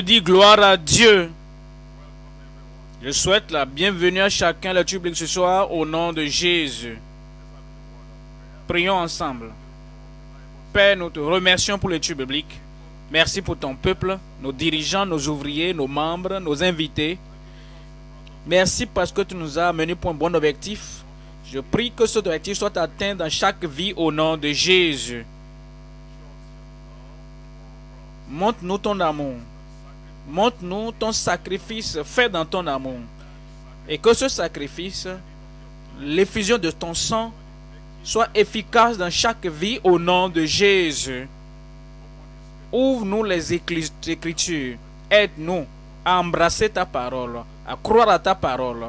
Je dis gloire à Dieu. Je souhaite la bienvenue à chacun le public ce soir au nom de Jésus. Prions ensemble. Père, nous te remercions pour l'étude biblique. Merci pour ton peuple, nos dirigeants, nos ouvriers, nos membres, nos invités. Merci parce que tu nous as amenés pour un bon objectif. Je prie que cet objectif soit atteint dans chaque vie au nom de Jésus. Montre-nous ton amour. Montre-nous ton sacrifice fait dans ton amour. Et que ce sacrifice, l'effusion de ton sang, soit efficace dans chaque vie au nom de Jésus. Ouvre-nous les Écritures. Aide-nous à embrasser ta parole, à croire à ta parole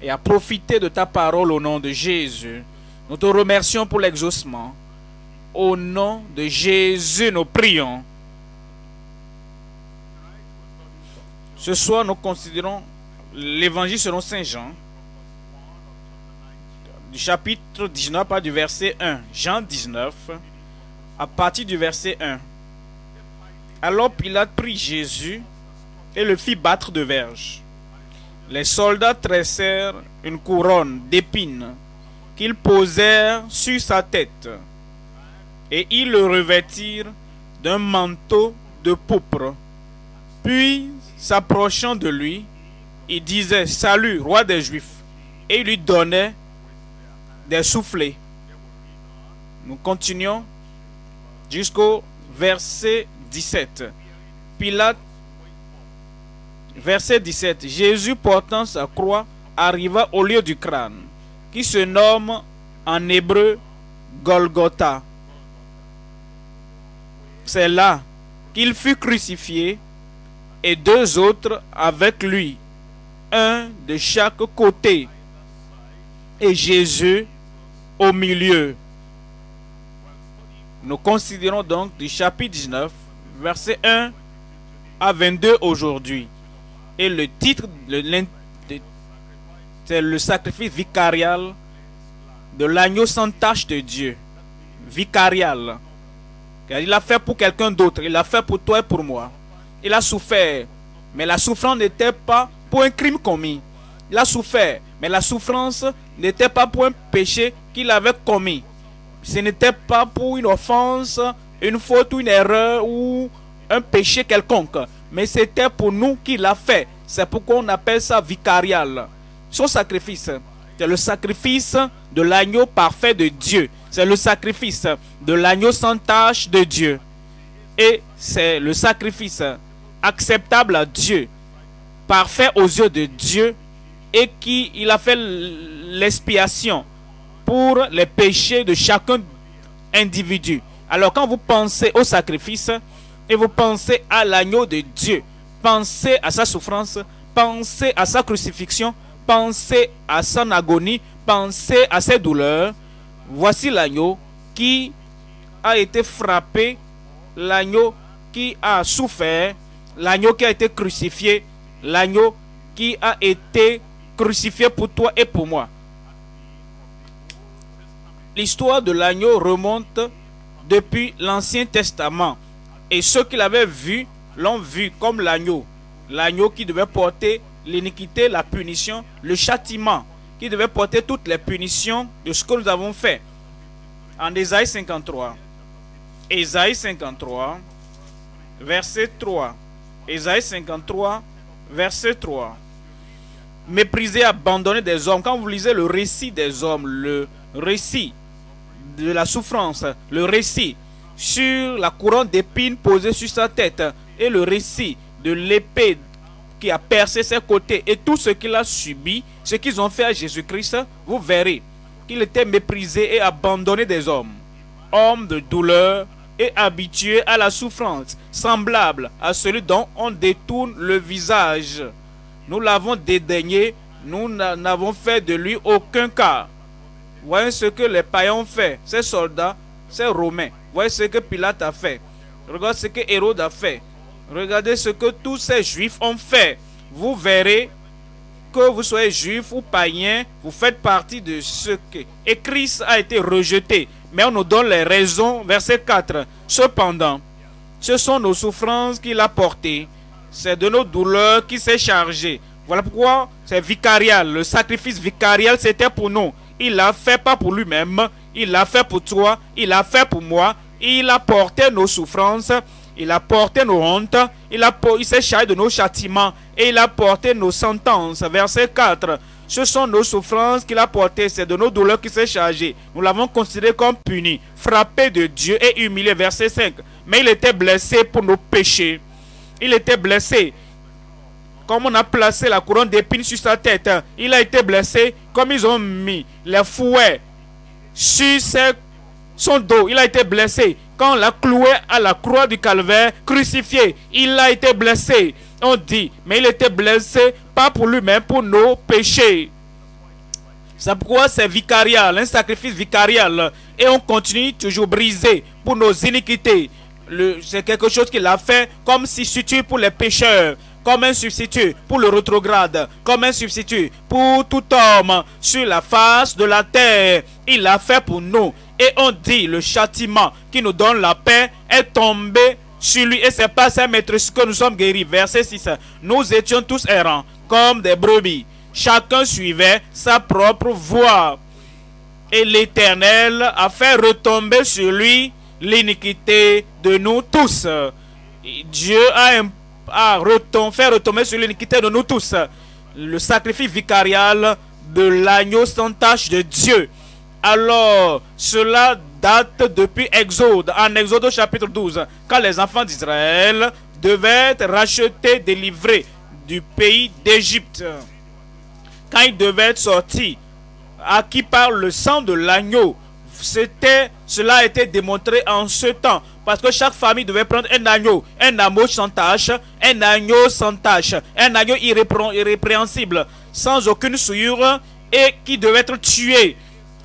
et à profiter de ta parole au nom de Jésus. Nous te remercions pour l'exaucement. Au nom de Jésus, nous prions. Ce soir, nous considérons l'évangile selon Saint Jean, du chapitre 19 pas du verset 1. Jean 19, à partir du verset 1. Alors Pilate prit Jésus et le fit battre de verges. Les soldats tressèrent une couronne d'épines qu'ils posèrent sur sa tête, et ils le revêtirent d'un manteau de pourpre. Puis s'approchant de lui, il disait Salut, roi des Juifs, et il lui donnait des soufflets. Nous continuons jusqu'au verset 17. Pilate, verset 17. Jésus portant sa croix arriva au lieu du crâne, qui se nomme en hébreu Golgotha. C'est là qu'il fut crucifié et deux autres avec lui, un de chaque côté, et Jésus au milieu. Nous considérons donc du chapitre 19, verset 1 à 22 aujourd'hui. Et le titre, c'est le sacrifice vicarial de l'agneau sans tache de Dieu. Vicarial. Car il l'a fait pour quelqu'un d'autre. Il l'a fait pour toi et pour moi. Il a souffert. Mais la souffrance n'était pas pour un crime commis. Il a souffert. Mais la souffrance n'était pas pour un péché qu'il avait commis. Ce n'était pas pour une offense, une faute ou une erreur ou un péché quelconque. Mais c'était pour nous qu'il l'a fait. C'est pourquoi on appelle ça vicarial. Son sacrifice, c'est le sacrifice de l'agneau parfait de Dieu. C'est le sacrifice de l'agneau sans tache de Dieu. Et c'est le sacrifice acceptable à Dieu, parfait aux yeux de Dieu, et qui il a fait l'expiation pour les péchés de chacun individu. Alors quand vous pensez au sacrifice et vous pensez à l'agneau de Dieu, pensez à sa souffrance, pensez à sa crucifixion, pensez à son agonie, pensez à ses douleurs. Voici l'agneau qui a été frappé, l'agneau qui a souffert, l'agneau qui a été crucifié, l'agneau qui a été crucifié pour toi et pour moi. L'histoire de l'agneau remonte depuis l'Ancien Testament. Et ceux qui l'avaient vu l'ont vu comme l'agneau. L'agneau qui devait porter l'iniquité, la punition, le châtiment, qui devait porter toutes les punitions de ce que nous avons fait. En Ésaïe 53. Ésaïe 53, verset 3. Ésaïe 53, verset 3. Mépriser, abandonner des hommes. Quand vous lisez le récit des hommes, le récit de la souffrance, le récit sur la couronne d'épines posée sur sa tête et le récit de l'épée qui a percé ses côtés et tout ce qu'il a subi, ce qu'ils ont fait à Jésus-Christ, vous verrez qu'il était méprisé et abandonné des hommes. Homme de douleur, et habitué à la souffrance, semblable à celui dont on détourne le visage. Nous l'avons dédaigné, nous n'avons fait de lui aucun cas. Voyez ce que les païens ont fait, ces soldats, ces romains. Voyez ce que Pilate a fait. Regardez ce que Hérode a fait. Regardez ce que tous ces juifs ont fait. Vous verrez que vous soyez juif ou païen, vous faites partie de ce que. Et Christ a été rejeté mais on nous donne les raisons. Verset 4. Cependant, ce sont nos souffrances qu'il a portées c'est de nos douleurs qui s'est chargé. Voilà pourquoi c'est vicarial. Le sacrifice vicarial, c'était pour nous. Il l'a fait pas pour lui-même. Il l'a fait pour toi. Il l'a fait pour moi. Il a porté nos souffrances. Il a porté nos hontes. Il, il s'est chargé de nos châtiments. Et il a porté nos sentences. Verset 4. Ce sont nos souffrances qu'il a portées, c'est de nos douleurs qu'il s'est chargé. Nous l'avons considéré comme puni, frappé de Dieu et humilié. Verset 5. Mais il était blessé pour nos péchés. Il était blessé. Comme on a placé la couronne d'épines sur sa tête, il a été blessé. Comme ils ont mis les fouets sur son dos, il a été blessé. Quand on l'a cloué à la croix du calvaire, crucifié, il a été blessé. On dit, mais il était blessé pas pour lui-même, pour nos péchés. C'est pourquoi c'est vicarial, un sacrifice vicarial. Et on continue toujours brisé pour nos iniquités. C'est quelque chose qu'il a fait comme substitut pour les pécheurs, comme un substitut pour le rétrograde, comme un substitut pour tout homme sur la face de la terre. Il l'a fait pour nous. Et on dit le châtiment qui nous donne la paix est tombé sur lui. Et c'est pas ça, maître, que nous sommes guéris. Verset 6. Nous étions tous errants comme des brebis. Chacun suivait sa propre voie. Et l'Éternel a fait retomber sur lui l'iniquité de nous tous. Dieu a, a fait retomber sur l'iniquité de nous tous le sacrifice vicarial de l'agneau sans tache de Dieu. Alors, cela date depuis Exode, en Exode chapitre 12, quand les enfants d'Israël devaient être rachetés, délivrés du pays d'Égypte. Quand ils devaient être sortis, qui parle le sang de l'agneau, c'était, cela a été démontré en ce temps. Parce que chaque famille devait prendre un agneau, un agneau sans tache, un agneau sans tache, un agneau irrépréhensible, sans aucune souillure, et qui devait être tué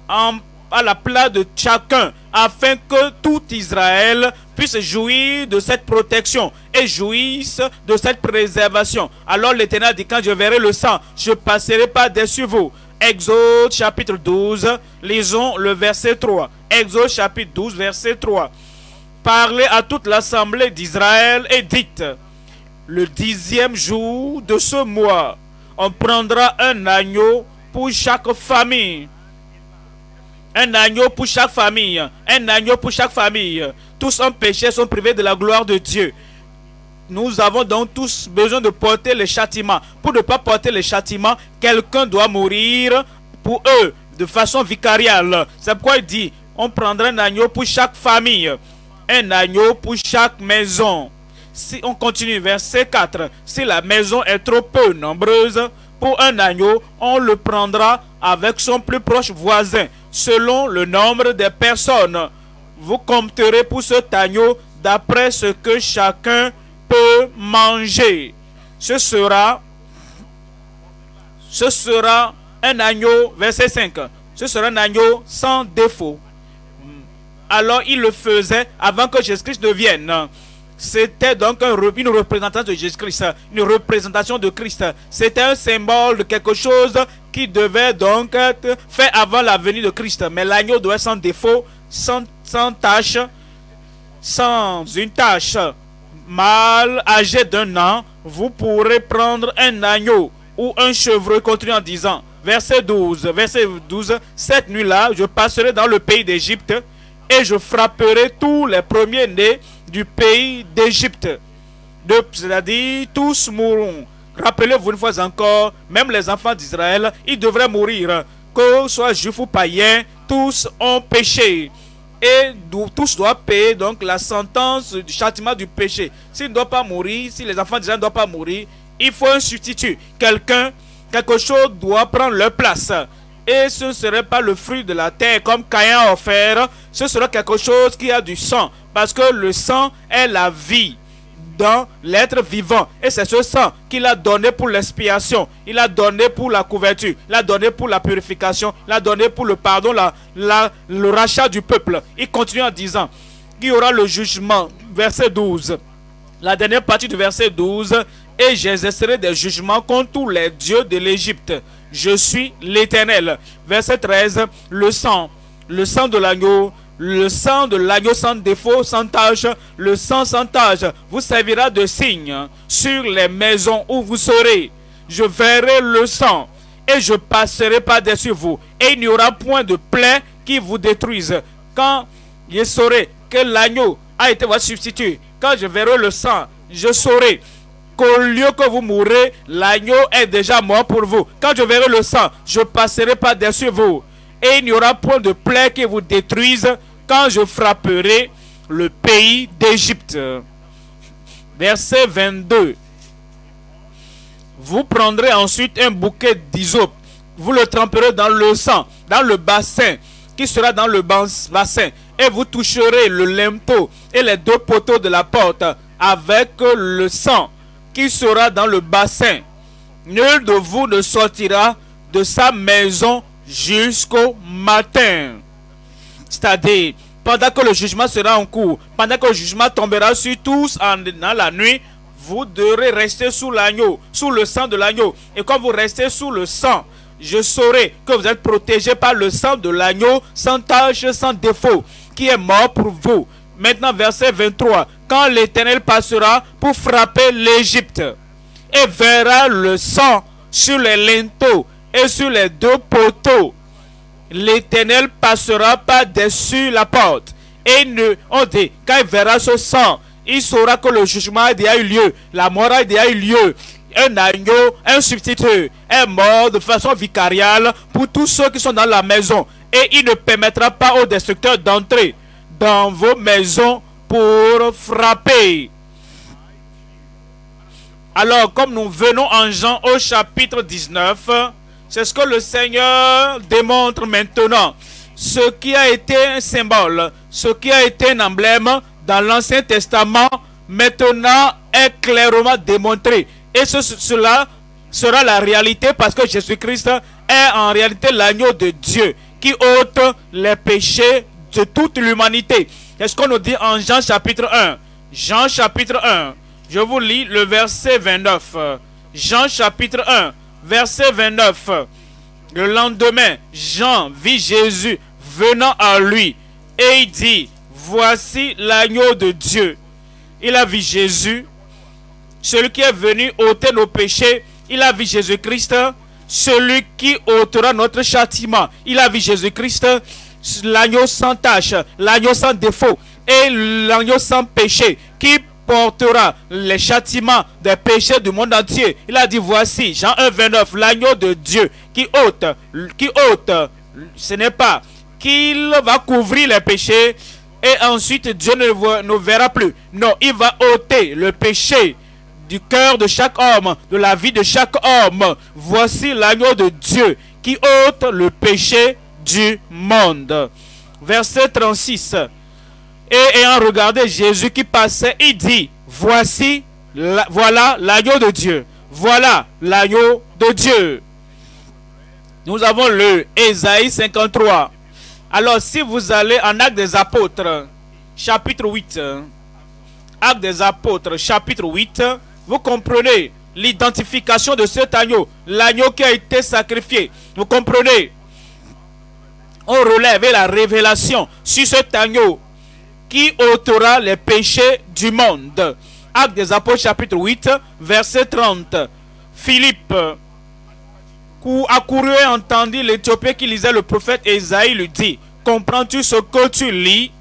en, à la place de chacun, afin que tout Israël puisse jouir de cette protection et jouisse de cette préservation. Alors l'Éternel dit, quand je verrai le sang, je passerai pas dessus vous. Exode chapitre 12, lisons le verset 3. Exode chapitre 12, verset 3. Parlez à toute l'assemblée d'Israël et dites, le dixième jour de ce mois, on prendra un agneau pour chaque famille. Un agneau pour chaque famille. Un agneau pour chaque famille tous en péché sont privés de la gloire de Dieu. Nous avons donc tous besoin de porter les châtiments. Pour ne pas porter les châtiments, quelqu'un doit mourir pour eux de façon vicariale. C'est pourquoi il dit, on prendra un agneau pour chaque famille, un agneau pour chaque maison. Si on continue, verset 4, si la maison est trop peu nombreuse, pour un agneau, on le prendra avec son plus proche voisin, selon le nombre des personnes vous compterez pour ce agneau d'après ce que chacun peut manger. Ce sera, ce sera un agneau, verset 5, ce sera un agneau sans défaut. Alors il le faisait avant que Jésus-Christ ne vienne. C'était donc une représentation de Jésus-Christ, une représentation de Christ. C'était un symbole de quelque chose qui devait donc être fait avant la venue de Christ. Mais l'agneau doit être sans défaut, sans, tâche, sans une tâche, mal âgé d'un an, vous pourrez prendre un agneau ou un chevreuil, continue en disant, verset 12, verset 12, cette nuit-là, je passerai dans le pays d'Égypte et je frapperai tous les premiers-nés du pays d'Égypte. C'est-à-dire, tous mourront. Rappelez-vous une fois encore, même les enfants d'Israël, ils devraient mourir. Que soit juifs ou païens, tous ont péché et tous doivent payer donc la sentence du châtiment du péché. S'ils ne doivent pas mourir, si les enfants d'Israël ne doivent pas mourir, il faut un substitut. Quelqu'un, quelque chose doit prendre leur place. Et ce ne serait pas le fruit de la terre comme Caïn a offert, ce sera quelque chose qui a du sang. Parce que le sang est la vie dans l'être vivant. Et c'est ce sang qu'il a donné pour l'expiation. Il a donné pour la couverture. Il a donné pour la purification. Il a donné pour le pardon, la, le rachat du peuple. Il continue en disant qu'il y aura le jugement. Verset 12. La dernière partie du verset 12. Et j'exercerai des jugements contre tous les dieux de l'Égypte. Je suis l'Éternel. Verset 13. Le sang. Le sang de l'agneau le sang de l'agneau sans défaut, sans tâche, le sang sans tâche vous servira de signe sur les maisons où vous serez. Je verrai le sang et je passerai par-dessus vous. Et il n'y aura point de plaie qui vous détruise. Quand je saurai que l'agneau a été votre substitut, quand je verrai le sang, je saurai qu'au lieu que vous mourrez, l'agneau est déjà mort pour vous. Quand je verrai le sang, je passerai par-dessus vous. Et il n'y aura point de plaie qui vous détruise quand je frapperai le pays d'Égypte. Verset 22. Vous prendrez ensuite un bouquet d'hysope. Vous le tremperez dans le sang, dans le bassin, qui sera dans le bassin. Et vous toucherez le lemto et les deux poteaux de la porte avec le sang qui sera dans le bassin. Nul de vous ne sortira de sa maison jusqu'au matin. C'est-à-dire, pendant que le jugement sera en cours, pendant que le jugement tombera sur tous dans la nuit, vous devrez rester sous l'agneau, sous le sang de l'agneau. Et quand vous restez sous le sang, je saurai que vous êtes protégé par le sang de l'agneau, sans tache, sans défaut, qui est mort pour vous. Maintenant, verset 23. Quand l'Éternel passera pour frapper l'Égypte et verra le sang sur les linteaux et sur les deux poteaux, l'Éternel passera par-dessus la porte. Et ne, on dit, quand il verra ce sang, il saura que le jugement a déjà eu lieu, la mort a déjà eu lieu. Un agneau, un substitut, est mort de façon vicariale pour tous ceux qui sont dans la maison. Et il ne permettra pas aux destructeurs d'entrer dans vos maisons pour frapper. Alors, comme nous venons en Jean au chapitre 19, c'est ce que le Seigneur démontre maintenant. Ce qui a été un symbole, ce qui a été un emblème dans l'Ancien Testament, maintenant est clairement démontré. Et cela sera la réalité parce que Jésus-Christ est en réalité l'agneau de Dieu qui ôte les péchés de toute l'humanité. Qu'est-ce qu'on nous dit en Jean chapitre 1 Jean chapitre 1. Je vous lis le verset 29. Jean chapitre 1, verset 29. Le lendemain, Jean vit Jésus venant à lui et il dit, voici l'agneau de Dieu. Il a vu Jésus, celui qui est venu ôter nos péchés. Il a vu Jésus-Christ, celui qui ôtera notre châtiment. Il a vu Jésus-Christ, l'agneau sans tache, l'agneau sans défaut et l'agneau sans péché qui portera les châtiments des péchés du monde entier. Il a dit voici, Jean 1, 29, l'agneau de Dieu qui ôte, qui ôte, ce n'est pas qu'il va couvrir les péchés et ensuite Dieu ne, verra plus. Non, il va ôter le péché du cœur de chaque homme, de la vie de chaque homme. Voici l'agneau de Dieu qui ôte le péché du monde. Verset 36. Et ayant regardé Jésus qui passait, il dit, voici, voilà l'agneau de Dieu. Voilà l'agneau de Dieu. Nous avons le Ésaïe 53. Alors si vous allez en Acte des Apôtres, chapitre 8, Acte des Apôtres, chapitre 8, vous comprenez l'identification de cet agneau, l'agneau qui a été sacrifié. Vous comprenez on relève la révélation sur cet agneau qui ôtera les péchés du monde. Acte des Apôtres chapitre 8 verset 30. Philippe couru et entendit l'Éthiopien qui lisait le prophète Esaïe lui dit, comprends-tu ce que tu lis?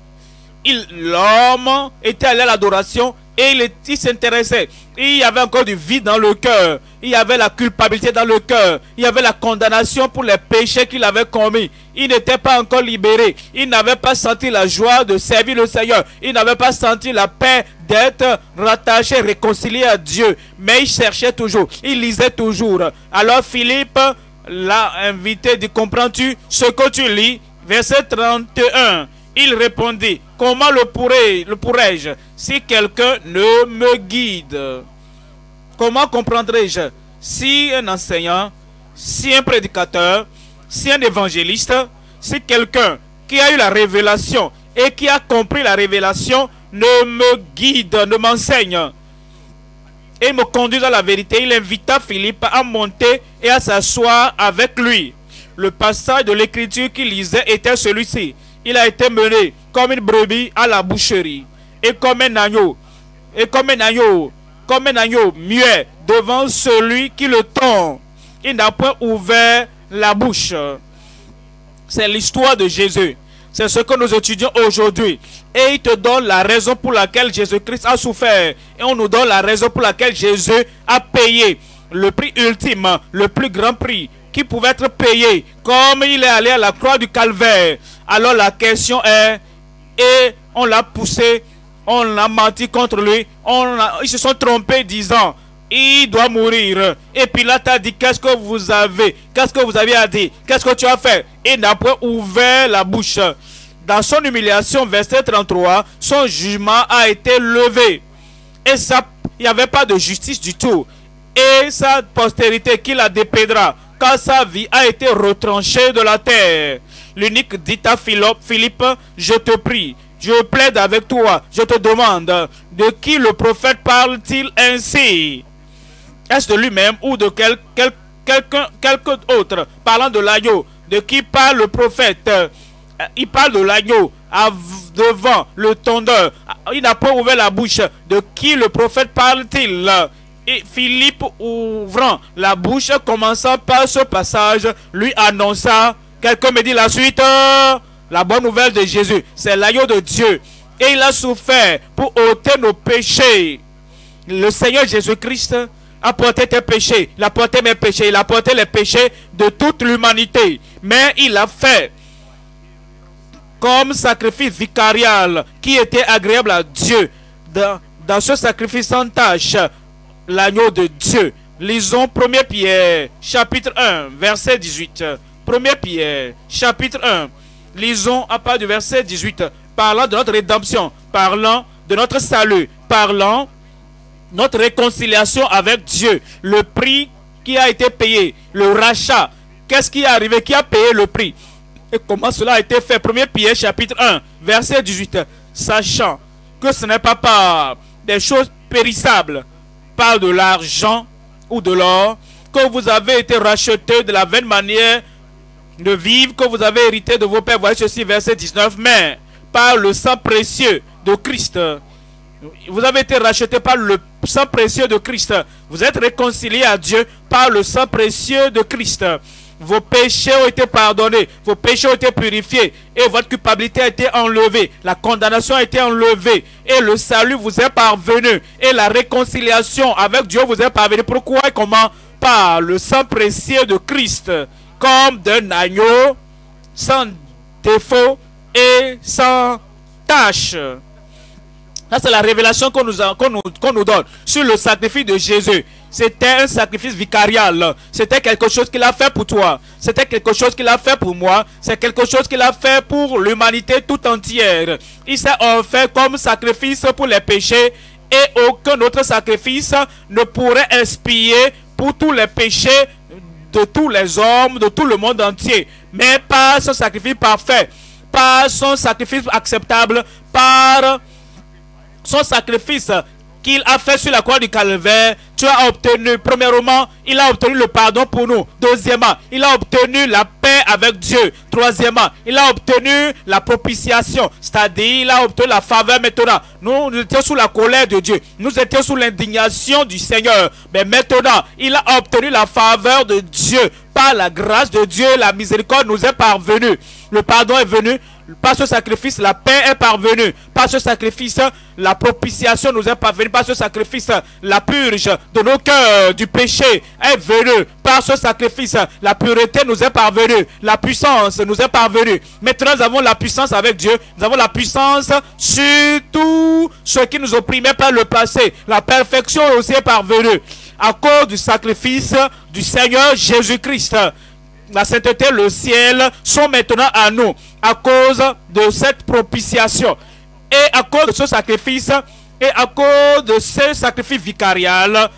L'homme était allé à l'adoration et il, s'intéressait. Il y avait encore du vide dans le cœur. Il y avait la culpabilité dans le cœur. Il y avait la condamnation pour les péchés qu'il avait commis. Il n'était pas encore libéré. Il n'avait pas senti la joie de servir le Seigneur. Il n'avait pas senti la paix d'être rattaché, réconcilié à Dieu. Mais il cherchait toujours. Il lisait toujours. Alors Philippe l'a invité, dit, comprends-tu ce que tu lis Verset 31. Il répondit, comment le pourrais-je si quelqu'un ne me guide? Comment comprendrai-je si un enseignant, si un prédicateur, si un évangéliste, si quelqu'un qui a eu la révélation et qui a compris la révélation ne me guide, ne m'enseigne? Et me conduit à la vérité, il invita Philippe à monter et à s'asseoir avec lui. Le passage de l'écriture qu'il lisait était celui-ci. Il a été mené comme une brebis à la boucherie. Et comme un agneau, et comme un agneau, comme un agneau muet devant celui qui le tend. Il n'a point ouvert la bouche. C'est l'histoire de Jésus. C'est ce que nous étudions aujourd'hui. Et il te donne la raison pour laquelle Jésus-Christ a souffert. Et on nous donne la raison pour laquelle Jésus a payé le prix ultime, le plus grand prix qui pouvait être payé. Comme il est allé à la croix du calvaire. Alors la question est, et on l'a poussé, on a menti contre lui, ils se sont trompés disant, il doit mourir. Et Pilate a dit, qu'est-ce que vous avez Qu'est-ce que vous avez à dire Qu'est-ce que tu as fait? Il n'a pas ouvert la bouche. Dans son humiliation, verset 33, son jugement a été levé. Et ça, il n'y avait pas de justice du tout. Et sa postérité qui la dépédra, car sa vie a été retranchée de la terre. L'unique dit à Philippe, je te prie, je plaide avec toi, je te demande, de qui le prophète parle-t-il ainsi? Est-ce de lui-même ou de quelqu'un quelqu'un autre? Parlant de l'agneau, de qui parle le prophète? Il parle de l'agneau devant le tondeur. Il n'a pas ouvert la bouche. De qui le prophète parle-t-il? Et Philippe, ouvrant la bouche, commençant par ce passage, lui annonça, quelqu'un me dit la suite, la bonne nouvelle de Jésus, c'est l'agneau de Dieu. Et il a souffert pour ôter nos péchés. Le Seigneur Jésus-Christ a porté tes péchés, il a porté mes péchés, il a porté les péchés de toute l'humanité. Mais il a fait comme sacrifice vicarial qui était agréable à Dieu. Dans, dans ce sacrifice sans tâche, l'agneau de Dieu. Lisons 1 Pierre, chapitre 1, verset 18. 1 Pierre, chapitre 1. Lisons à part du verset 18. Parlant de notre rédemption, parlant de notre salut, parlant notre réconciliation avec Dieu, le prix qui a été payé, le rachat. Qu'est-ce qui est arrivé Qui a payé le prix? Et comment cela a été fait? 1 Pierre chapitre 1, verset 18. Sachant que ce n'est pas par des choses périssables, par de l'argent ou de l'or, que vous avez été racheté de la vaine manière de vivre que vous avez hérité de vos pères. Voyez ceci, verset 19. Mais par le sang précieux de Christ, vous avez été racheté par le sang précieux de Christ. Vous êtes réconcilié à Dieu par le sang précieux de Christ. Vos péchés ont été pardonnés, vos péchés ont été purifiés et votre culpabilité a été enlevée, la condamnation a été enlevée et le salut vous est parvenu et la réconciliation avec Dieu vous est parvenue. Pourquoi et comment? Par le sang précieux de Christ, comme d'un agneau sans défaut et sans tâche. Ça, c'est la révélation qu'on nous, nous, nous, donne sur le sacrifice de Jésus. C'était un sacrifice vicarial. C'était quelque chose qu'il a fait pour toi. C'était quelque chose qu'il a fait pour moi. C'est quelque chose qu'il a fait pour l'humanité tout entière. Il s'est offert comme sacrifice pour les péchés et aucun autre sacrifice ne pourrait expier pour tous les péchés de tous les hommes, de tout le monde entier. Mais par son sacrifice parfait, par son sacrifice acceptable, par son sacrifice qu'il a fait sur la croix du calvaire, tu as obtenu, premièrement, il a obtenu le pardon pour nous. Deuxièmement, il a obtenu la paix avec Dieu. Troisièmement, il a obtenu la propitiation, c'est-à-dire il a obtenu la faveur maintenant. Nous, nous étions sous la colère de Dieu. Nous étions sous l'indignation du Seigneur. Mais maintenant, il a obtenu la faveur de Dieu. Par la grâce de Dieu, la miséricorde nous est parvenue. Le pardon est venu, par ce sacrifice, la paix est parvenue. Par ce sacrifice, la propitiation nous est parvenue. Par ce sacrifice, la purge de nos cœurs du péché est venue. Par ce sacrifice, la pureté nous est parvenue. La puissance nous est parvenue. Maintenant, nous avons la puissance avec Dieu. Nous avons la puissance sur tout ce qui nous opprimait par le passé. La perfection aussi est parvenue. À cause du sacrifice du Seigneur Jésus-Christ la sainteté, le ciel sont maintenant à nous à cause de cette propitiation. Et à cause de ce sacrifice, et à cause de ce sacrifice vicarial,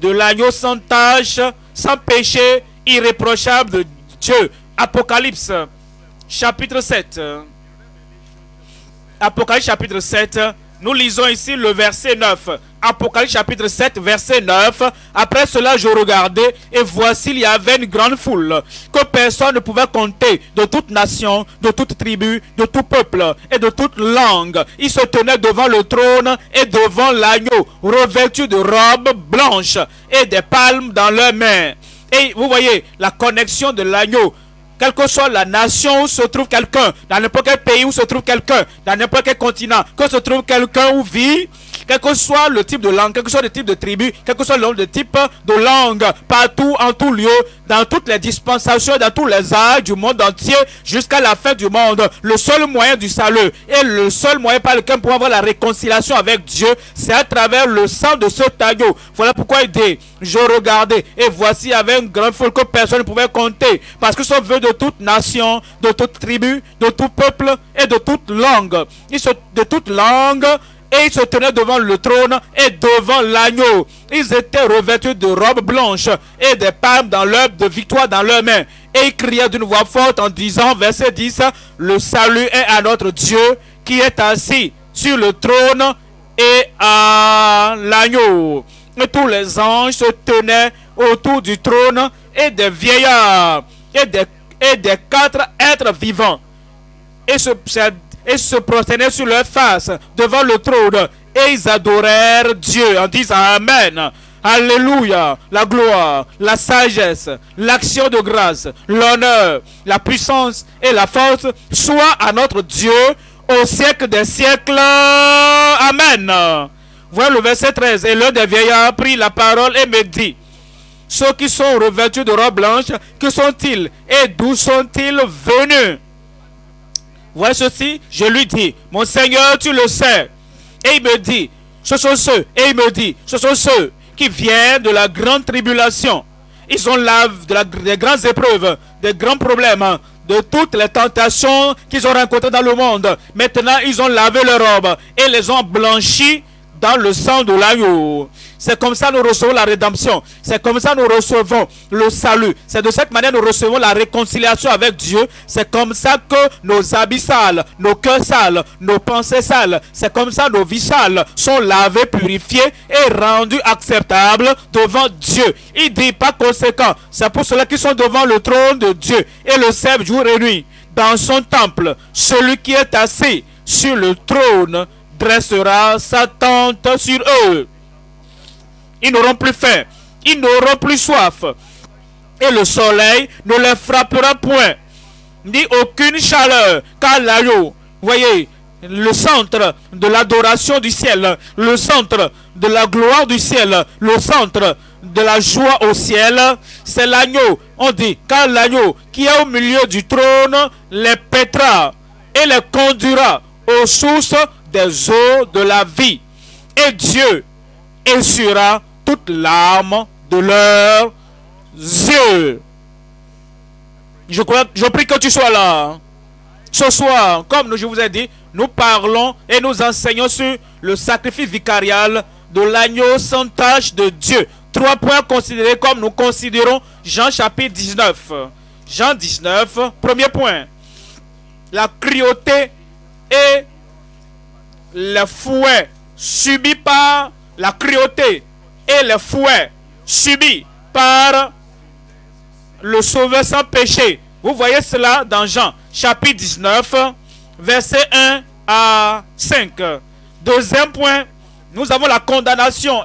de l'agneau sans tâche, sans péché, irréprochable de Dieu. Apocalypse, chapitre 7. Apocalypse, chapitre 7. Nous lisons ici le verset 9. Apocalypse chapitre 7, verset 9. Après cela, je regardais et voici, il y avait une grande foule que personne ne pouvait compter de toute nation, de toute tribu, de tout peuple et de toute langue. Ils se tenaient devant le trône et devant l'agneau, revêtus de robes blanches et des palmes dans leurs mains. Et vous voyez la connexion de l'agneau quelle que soit la nation où se trouve quelqu'un, dans n'importe quel pays où se trouve quelqu'un, dans n'importe quel continent, que se trouve quelqu'un où vit, quel que soit le type de langue, quel que soit le type de tribu, quel que soit le type de langue, partout, en tout lieu, dans toutes les dispensations, dans tous les âges du monde entier, jusqu'à la fin du monde. Le seul moyen du salut et le seul moyen par lequel on peut avoir la réconciliation avec Dieu, c'est à travers le sang de ce agneau. Voilà pourquoi il dit, je regardais et voici, avait une grande foule que personne ne pouvait compter, parce que sont venus de toute nation, de toute tribu, de tout peuple et de toute langue. De toute langue, et ils se tenaient devant le trône et devant l'agneau. Ils étaient revêtus de robes blanches et des palmes dans l'œuvre de victoire dans leurs mains. Et ils criaient d'une voix forte en disant, verset 10, Le salut est à notre Dieu qui est assis sur le trône et à l'agneau. Et tous les anges se tenaient autour du trône et des vieillards et des, et des quatre êtres vivants. Et se, et se prosternaient sur leur face devant le trône et ils adorèrent Dieu en disant Amen. Alléluia, la gloire, la sagesse, l'action de grâce, l'honneur, la puissance et la force soient à notre Dieu au siècle des siècles. Amen. Voilà le verset 13. Et l'un des vieillards prit la parole et me dit, ceux qui sont revêtus de robes blanches, que sont-ils et d'où sont-ils venus? Voyez ceci, je lui dis, mon Seigneur, tu le sais. Et il me dit, ce sont ceux, et il me dit, ce sont ceux qui viennent de la grande tribulation. Ils ont la, de des grandes épreuves, des grands problèmes, de toutes les tentations qu'ils ont rencontrées dans le monde. Maintenant, ils ont lavé leurs robes et les ont blanchis dans le sang de l'agneau. C'est comme ça que nous recevons la rédemption. C'est comme ça que nous recevons le salut. C'est de cette manière que nous recevons la réconciliation avec Dieu. C'est comme ça que nos habits sales, nos cœurs sales, nos pensées sales, c'est comme ça que nos vies sales sont lavées, purifiées et rendues acceptables devant Dieu. Il dit pas conséquent. C'est pour cela qu'ils sont devant le trône de Dieu et le servent jour et nuit. Dans son temple, celui qui est assis sur le trône dressera sa tente sur eux. Ils n'auront plus faim. Ils n'auront plus soif. Et le soleil ne les frappera point. Ni aucune chaleur. Car l'agneau, voyez, le centre de l'adoration du ciel, le centre de la gloire du ciel, le centre de la joie au ciel, c'est l'agneau. On dit, car l'agneau qui est au milieu du trône les pètera et les conduira aux sources des eaux de la vie. Et Dieu essuiera toute l'âme de leurs yeux. Je, je prie que tu sois là. Ce soir, comme je vous ai dit, nous parlons et nous enseignons sur le sacrifice vicarial de l'agneau sans tache de Dieu. Trois points considérés comme nous considérons Jean chapitre 19. Jean 19, premier point. La cruauté et le fouet subis par la cruauté et le fouet subis par le sauveur sans péché. Vous voyez cela dans Jean chapitre 19, verset 1 à 5. Deuxième point, nous avons la condamnation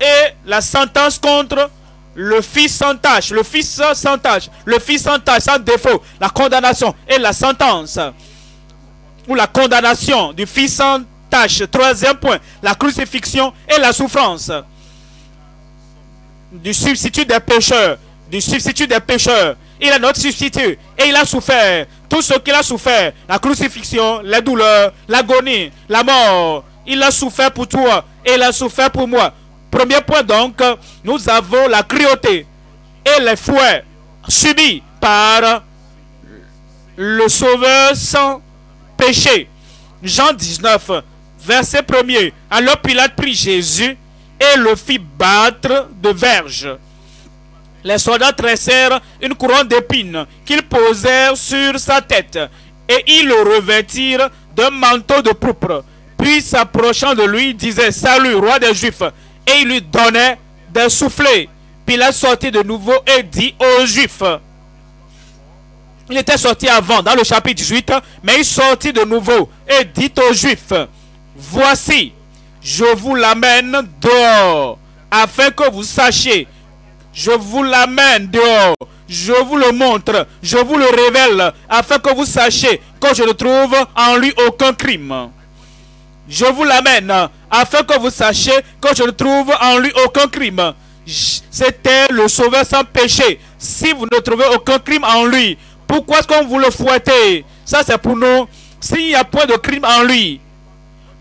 et la sentence contre le fils sans tâche, le fils sans tâche, le fils sans tâche, sans défaut, la condamnation et la sentence, ou la condamnation du fils sans tâche. Troisième point, la crucifixion et la souffrance du substitut des pécheurs, du substitut des pécheurs. Il est notre substitut et il a souffert tout ce qu'il a souffert, la crucifixion, les douleurs, l'agonie, la mort. Il a souffert pour toi et il a souffert pour moi. Premier point donc, nous avons la cruauté et les fouets subis par le Sauveur sans Jean 19, verset 1er. Alors Pilate prit Jésus et le fit battre de verge. Les soldats tressèrent une couronne d'épines qu'ils posèrent sur sa tête et ils le revêtirent d'un manteau de pourpre Puis s'approchant de lui, disait, Salut, roi des Juifs. Et il lui donnait des soufflets. Puis il a sorti de nouveau et dit aux Juifs, il était sorti avant, dans le chapitre 18, mais il sortit de nouveau et dit aux Juifs, Voici, je vous l'amène dehors, afin que vous sachiez. Je vous l'amène dehors, je vous le montre, je vous le révèle, afin que vous sachiez que je ne trouve en lui aucun crime. Je vous l'amène, afin que vous sachiez que je ne trouve en lui aucun crime. C'était le sauveur sans péché. Si vous ne trouvez aucun crime en lui, pourquoi est-ce qu'on vous le fouettez? Ça, c'est pour nous. S'il n'y a point de crime en lui,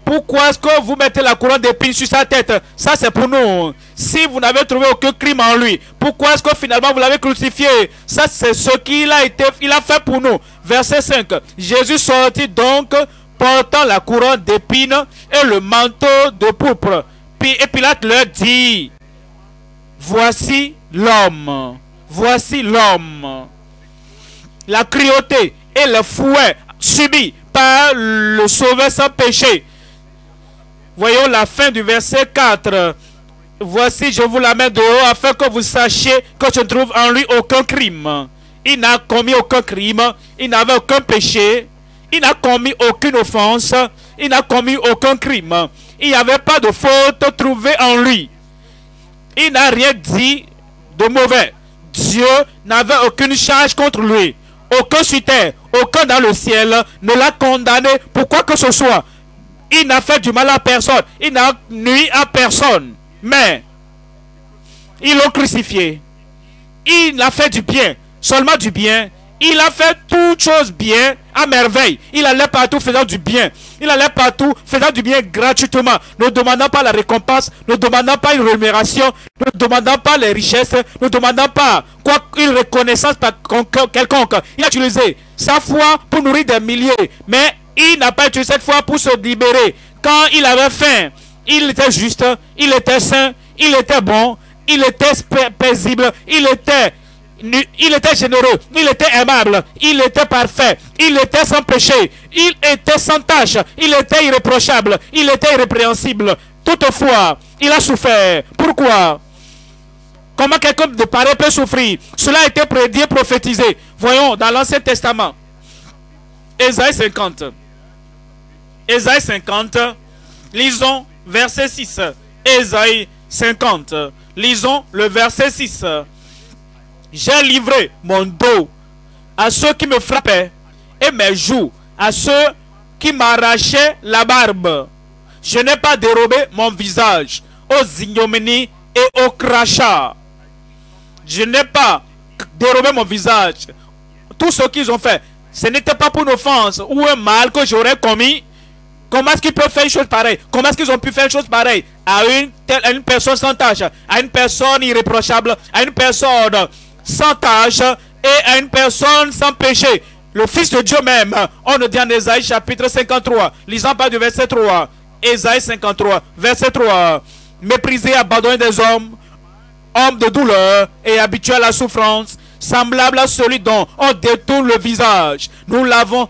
pourquoi est-ce que vous mettez la couronne d'épines sur sa tête? Ça, c'est pour nous. Si vous n'avez trouvé aucun crime en lui, pourquoi est-ce que finalement vous l'avez crucifié? Ça, c'est ce qu'il a il a fait pour nous. Verset 5. Jésus sortit donc portant la couronne d'épines et le manteau de pourpre. Et Pilate leur dit, voici l'homme. Voici l'homme la cruauté et le fouet subis par le sauveur sans péché. Voyons la fin du verset 4. Voici, je vous la mets dehors afin que vous sachiez que je ne trouve en lui aucun crime. Il n'a commis aucun crime, il n'avait aucun péché, il n'a commis aucune offense, il n'a commis aucun crime. Il n'y avait pas de faute trouvée en lui. Il n'a rien dit de mauvais. Dieu n'avait aucune charge contre lui. Aucun sur terre, aucun dans le ciel ne l'a condamné pour quoi que ce soit? Il n'a fait du mal à personne. Il n'a nuit à personne. Mais, ils l'ont crucifié. Il n'a fait du bien. Seulement du bien. Il a fait toutes choses bien, à merveille. Il allait partout faisant du bien. Il allait partout faisant du bien gratuitement, ne demandant pas la récompense, ne demandant pas une rémunération, ne demandant pas les richesses, ne demandant pas quoi une reconnaissance par quelconque. Il a utilisé sa foi pour nourrir des milliers, mais il n'a pas utilisé cette foi pour se libérer. Quand il avait faim, il était juste, il était saint, il était bon, il était paisible, il était il était généreux, il était aimable, il était parfait, il était sans péché, il était sans tâche, il était irréprochable, il était irrépréhensible. Toutefois, il a souffert. Pourquoi? Comment quelqu'un de pareil peut souffrir? Cela a été prédit et prophétisé. Voyons dans l'Ancien Testament. Ésaïe 50. Ésaïe 50. Lisons verset 6. Ésaïe 50. Lisons le verset 6. J'ai livré mon dos à ceux qui me frappaient et mes joues à ceux qui m'arrachaient la barbe. Je n'ai pas dérobé mon visage aux ignominies et aux crachats. Je n'ai pas dérobé mon visage. Tout ce qu'ils ont fait, ce n'était pas pour une offense ou un mal que j'aurais commis. Comment est-ce qu'ils peuvent faire une chose pareille? Comment est-ce qu'ils ont pu faire une chose pareille? À une, personne sans tâche, à une personne irréprochable, à une personne sans tâche et à une personne sans péché. Le Fils de Dieu même, on le dit en Esaïe chapitre 53, lisant pas du verset 3. Esaïe 53, verset 3. Méprisé, abandonné des hommes, homme de douleur et habitué à la souffrance, semblable à celui dont on détourne le visage. Nous l'avons,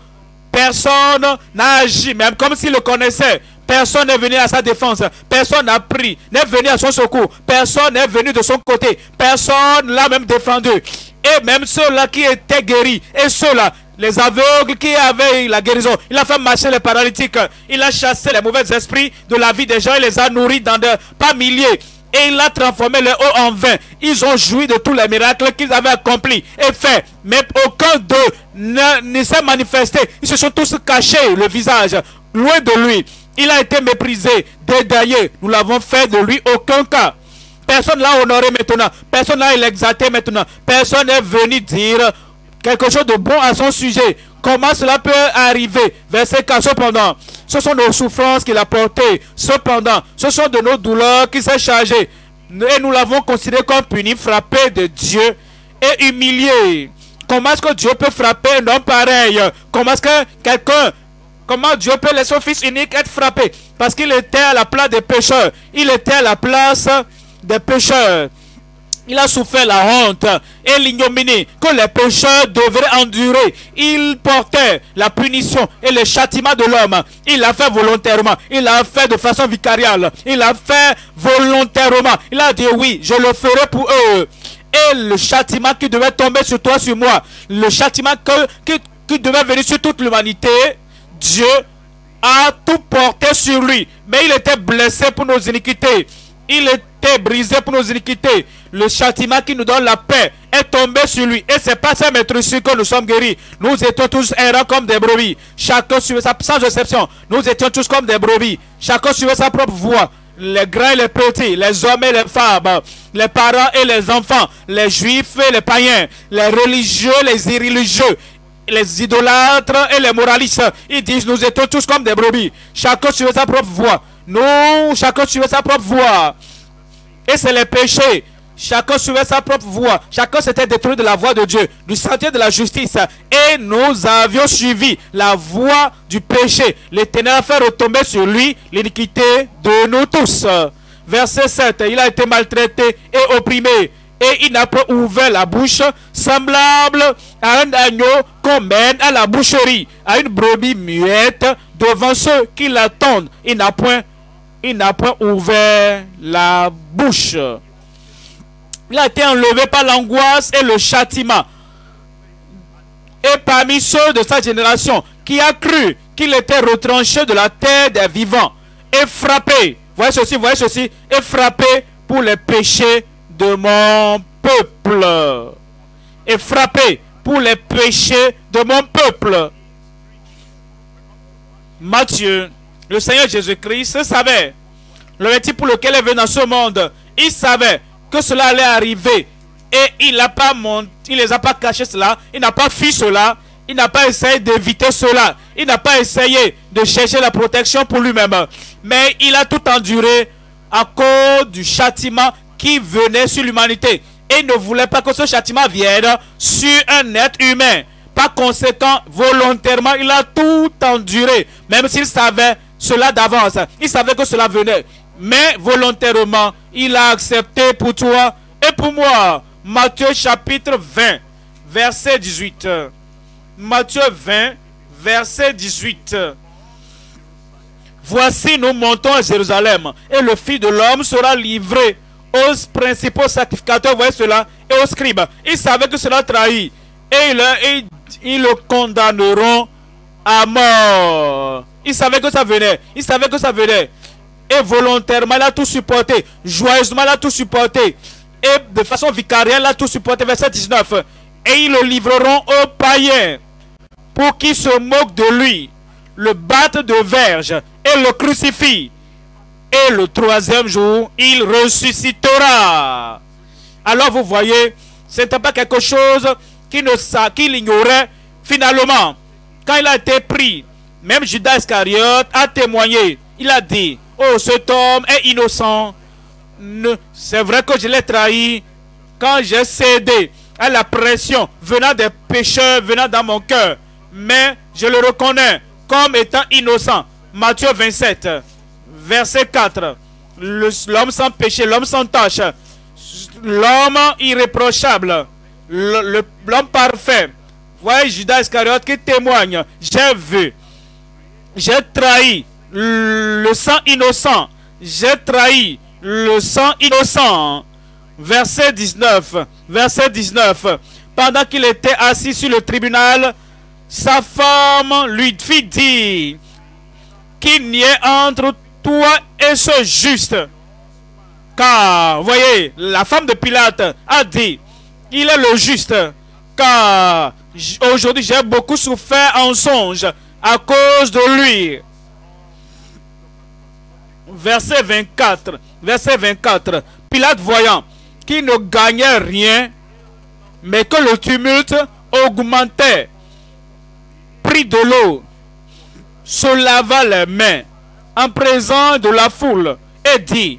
personne n'a agi, même comme s'il le connaissait. Personne n'est venu à sa défense. Personne n'a pris, n'est venu à son secours. Personne n'est venu de son côté. Personne l'a même défendu. Et même ceux-là qui étaient guéris, et ceux-là, les aveugles qui avaient la guérison, il a fait marcher les paralytiques. Il a chassé les mauvais esprits de la vie des gens. Il les a nourris dans de pas milliers. Et il a transformé les eaux en vin. Ils ont joui de tous les miracles qu'ils avaient accomplis et fait. Mais aucun d'eux ne s'est manifesté. Ils se sont tous cachés le visage, loin de lui. Il a été méprisé, dédaillé. Nous l'avons fait de lui aucun cas. Personne l'a honoré maintenant. Personne l'a exalté maintenant. Personne n'est venu dire quelque chose de bon à son sujet. Comment cela peut arriver? Verset 4. Cependant, ce sont nos souffrances qu'il a portées. Cependant, ce sont de nos douleurs qu'il s'est chargé. Et nous l'avons considéré comme puni, frappé de Dieu et humilié. Comment est-ce que Dieu peut frapper un homme pareil? Comment est-ce que quelqu'un Comment Dieu peut laisser son fils unique être frappé? Parce qu'il était à la place des pécheurs. Il était à la place des pécheurs. Il a souffert la honte et l'ignominie que les pécheurs devraient endurer. Il portait la punition et le châtiment de l'homme. Il l'a fait volontairement. Il l'a fait de façon vicariale. Il l'a fait volontairement. Il a dit oui, je le ferai pour eux. Et le châtiment qui devait tomber sur toi, sur moi, le châtiment que, qui, qui devait venir sur toute l'humanité, Dieu a tout porté sur lui. Mais il était blessé pour nos iniquités. Il était brisé pour nos iniquités. Le châtiment qui nous donne la paix est tombé sur lui. Et c'est pas ça, maître, sur que nous sommes guéris. Nous étions tous errants comme des brebis. Chacun suivait sa, sans exception. Nous étions tous comme des brebis. Chacun suivait sa propre voie. Les grands et les petits, les hommes et les femmes, les parents et les enfants, les juifs et les païens, les religieux, les irreligieux, les idolâtres et les moralistes. Ils disent, nous étions tous comme des brebis. Chacun suivait sa propre voie. Nous, chacun suivait sa propre voie. Et c'est les péchés. Chacun suivait sa propre voie. Chacun s'était détruit de la voie de Dieu, du sentier de la justice. Et nous avions suivi la voie du péché. L'Éternel a fait retomber sur lui l'iniquité de nous tous. Verset 7. Il a été maltraité et opprimé. Et il n'a pas ouvert la bouche, semblable à un agneau qu'on mène à la boucherie, à une brebis muette devant ceux qui l'attendent. Il n'a point ouvert la bouche. Il a été enlevé par l'angoisse et le châtiment. Et parmi ceux de sa génération qui a cru qu'il était retranché de la terre des vivants et frappé, voyez ceci, voyez ceci, et frappé pour les péchés de mon peuple. Et frappé pour les péchés de mon peuple. Matthieu le Seigneur Jésus-Christ savait le métier pour lequel il est venu dans ce monde. Il savait que cela allait arriver. Et il n'a pas il les a pas caché cela. Il n'a pas fui cela. Il n'a pas essayé d'éviter cela. Il n'a pas essayé de chercher la protection pour lui-même. Mais il a tout enduré à cause du châtiment qui venait sur l'humanité. Et ne voulait pas que ce châtiment vienne sur un être humain. Par conséquent, volontairement, il a tout enduré. Même s'il savait cela d'avance. Il savait que cela venait. Mais volontairement, il a accepté pour toi et pour moi. Matthieu chapitre 20, verset 18. Matthieu 20, verset 18. Voici, nous montons à Jérusalem, et le Fils de l'homme sera livré aux principaux sacrificateurs, voyez cela, et aux scribes. Ils savaient que cela trahit, et ils, ils le condamneront à mort. Il savait que ça venait. Il savait que ça venait. Et volontairement, il a tout supporté. Joyeusement, il a tout supporté. Et de façon vicariale, il a tout supporté. Verset 19. Et ils le livreront aux païens pour qu'ils se moquent de lui, le battent de verge et le crucifient. Et le troisième jour, il ressuscitera. Alors vous voyez, ce n'était pas quelque chose qu'il ignorait finalement. Quand il a été pris même Judas Iscariote a témoigné. Il a dit, oh, cet homme est innocent. C'est vrai que je l'ai trahi quand j'ai cédé à la pression venant des pécheurs, venant dans mon cœur. Mais je le reconnais comme étant innocent. Matthieu 27, verset 4. L'homme sans péché, l'homme sans tâche, l'homme irréprochable, l'homme parfait. Voyez Judas Iscariote qui témoigne. J'ai vu j'ai trahi le sang innocent. J'ai trahi le sang innocent. Verset 19. Verset 19. Pendant qu'il était assis sur le tribunal, sa femme lui fit dire qu'il n'y ait entre toi et ce juste. Car, voyez, la femme de Pilate a dit, il est le juste. Car aujourd'hui j'ai beaucoup souffert en songe à cause de lui. Verset 24. Verset 24. Pilate voyant qu'il ne gagnait rien, mais que le tumulte augmentait, prit de l'eau, se lava les mains en présence de la foule et dit,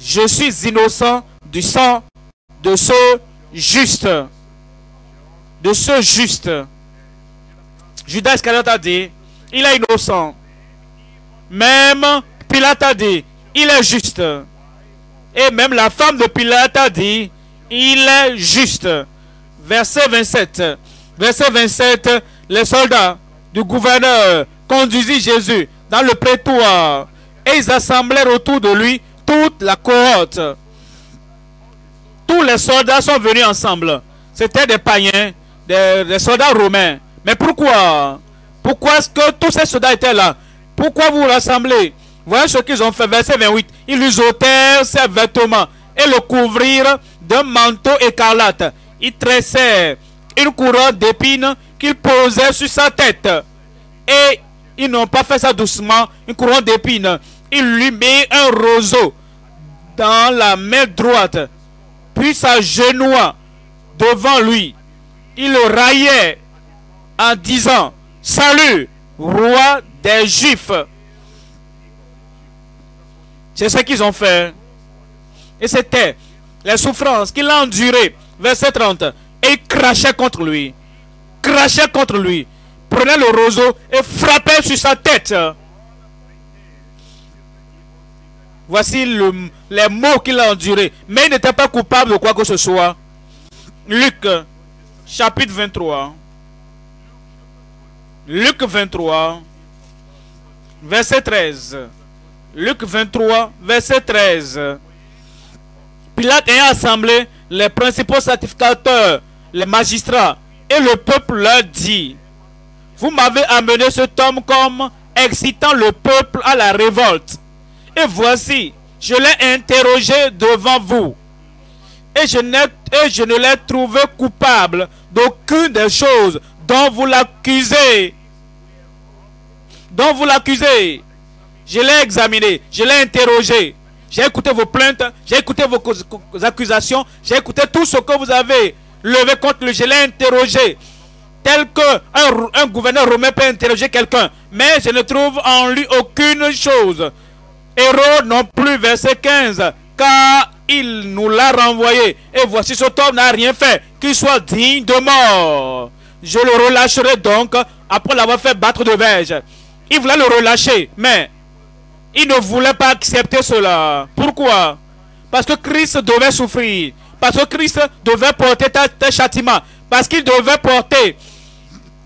je suis innocent du sang de ce juste. De ce juste. Judas Iscariote a dit, il est innocent. Même Pilate a dit, il est juste. Et même la femme de Pilate a dit, il est juste. Verset 27. Verset 27, les soldats du gouverneur conduisit Jésus dans le prétoire et ils assemblèrent autour de lui toute la cohorte. Tous les soldats sont venus ensemble. C'était des païens, des, soldats romains. Mais pourquoi? Pourquoi est-ce que tous ces soldats étaient là? Pourquoi vous rassemblez? Voyez ce qu'ils ont fait. Verset 28. Ils lui ôtèrent ses vêtements et le couvrirent d'un manteau écarlate. Ils tressaient une couronne d'épines qu'ils posaient sur sa tête. Et ils n'ont pas fait ça doucement, une couronne d'épines. Ils lui mit un roseau dans la main droite, puis s'agenouilla devant lui. Il le raillait en disant, Salut, roi des Juifs. C'est ce qu'ils ont fait. Et c'était les souffrances qu'il a endurées. Verset 30. Et il crachait contre lui. Crachait contre lui. Prenait le roseau et frappait sur sa tête. Voici les mots qu'il a endurés. Mais il n'était pas coupable de quoi que ce soit. Luc, chapitre 23. Luc 23, verset 13. Luc 23, verset 13. Pilate ayant assemblé les principaux sacrificateurs, les magistrats et le peuple leur dit, vous m'avez amené cet homme comme excitant le peuple à la révolte. Et voici, je l'ai interrogé devant vous. Et je, et je ne l'ai trouvé coupable d'aucune des choses dont vous l'accusez. Dont vous l'accusez. Je l'ai examiné, je l'ai interrogé. J'ai écouté vos plaintes, j'ai écouté vos accusations, j'ai écouté tout ce que vous avez levé contre lui. Je l'ai interrogé. Tel que un, gouverneur romain peut interroger quelqu'un. Mais je ne trouve en lui aucune chose. Héros non plus, verset 15. Car il nous l'a renvoyé. Et voici cet homme n'a rien fait, qu'il soit digne de mort. Je le relâcherai donc après l'avoir fait battre de verge. Il voulait le relâcher, mais il ne voulait pas accepter cela. Pourquoi? Parce que Christ devait souffrir. Parce que Christ devait porter tes châtiments. Parce qu'il devait porter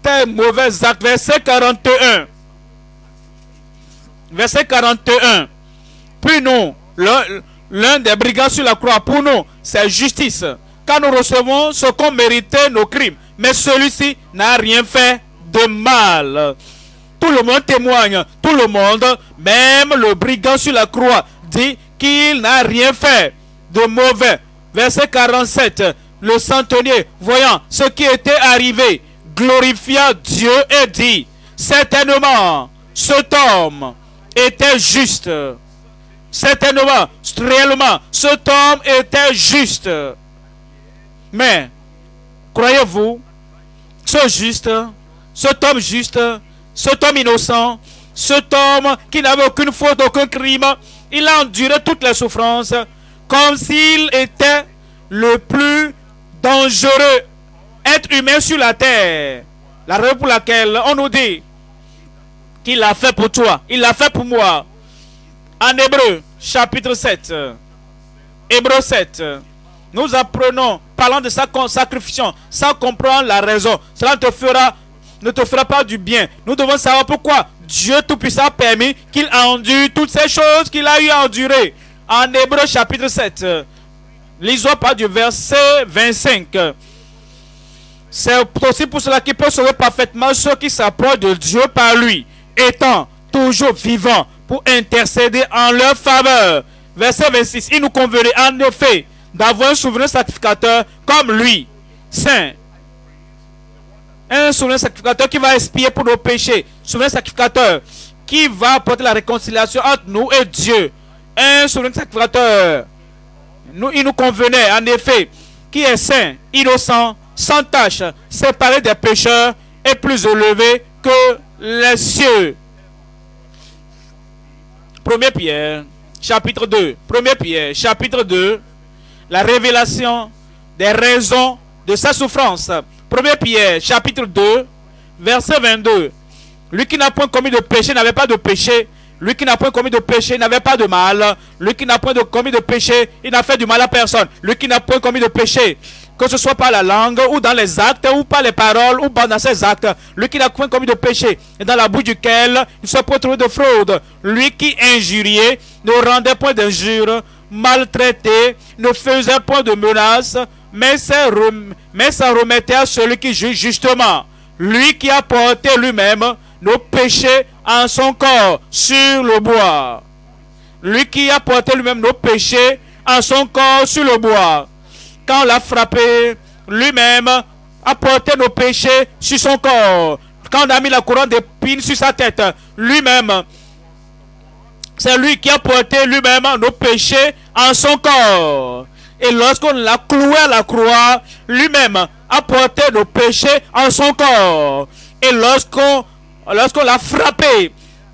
tes mauvais actes. Verset 41. Verset 41. Puis nous, l'un des brigands sur la croix, pour nous, c'est justice. Car nous recevons ce qu'on méritait nos crimes. Mais celui-ci n'a rien fait de mal. Tout le monde témoigne. Tout le monde, même le brigand sur la croix, dit qu'il n'a rien fait de mauvais. Verset 47. Le centenier, voyant ce qui était arrivé, glorifia Dieu et dit, certainement, cet homme était juste. Certainement, réellement, cet homme était juste. Mais, croyez-vous, ce juste, cet homme juste, cet homme innocent, cet homme qui n'avait aucune faute, aucun crime, il a enduré toutes les souffrances comme s'il était le plus dangereux être humain sur la terre. La raison pour laquelle on nous dit qu'il l'a fait pour toi, il l'a fait pour moi. En Hébreu, chapitre 7, Hébreu 7, nous apprenons, parlant de sa sacrification, sans comprendre la raison. Cela te fera ne te fera pas du bien. Nous devons savoir pourquoi Dieu Tout-Puissant a permis qu'il endure toutes ces choses qu'il a eu à endurer. En Hébreu chapitre 7, lisons pas du verset 25. C'est aussi pour cela qu'il peut sauver parfaitement ceux qui s'approchent de Dieu par lui, étant toujours vivant pour intercéder en leur faveur. Verset 26. Il nous convenait en effet d'avoir un souverain sacrificateur comme lui, saint, un souverain sacrificateur qui va expier pour nos péchés. Souverain sacrificateur qui va apporter la réconciliation entre nous et Dieu. Un souverain sacrificateur. Nous, il nous convenait, en effet, qui est saint, innocent, sans tache, séparé des pécheurs et plus élevé que les cieux. 1 Pierre, chapitre 2. 1 Pierre, chapitre 2. La révélation des raisons de sa souffrance. 1 Pierre, chapitre 2, verset 22. Lui qui n'a point commis de péché n'avait pas de péché. Lui qui n'a point commis de péché, n'avait pas de mal. Lui qui n'a point de commis de péché, il n'a fait du mal à personne. Lui qui n'a point commis de péché, que ce soit par la langue ou dans les actes ou par les paroles ou dans ses actes. Lui qui n'a point commis de péché et dans la bouche duquel il soit point trouvé de fraude. Lui qui injuriait ne rendait point d'injure, maltraité, ne faisait point de menaces, mais ça remettait à celui qui juge justement. Lui qui a porté lui-même nos péchés en son corps sur le bois. Lui qui a porté lui-même nos péchés en son corps sur le bois. L'a frappé, lui-même a porté nos péchés sur son corps. Quand on a mis la couronne d'épines sur sa tête, lui-même, c'est lui qui a porté lui-même nos péchés en son corps. Et lorsqu'on l'a cloué à la croix, lui-même a porté nos péchés en son corps. Et lorsqu'on lorsqu'on l'a frappé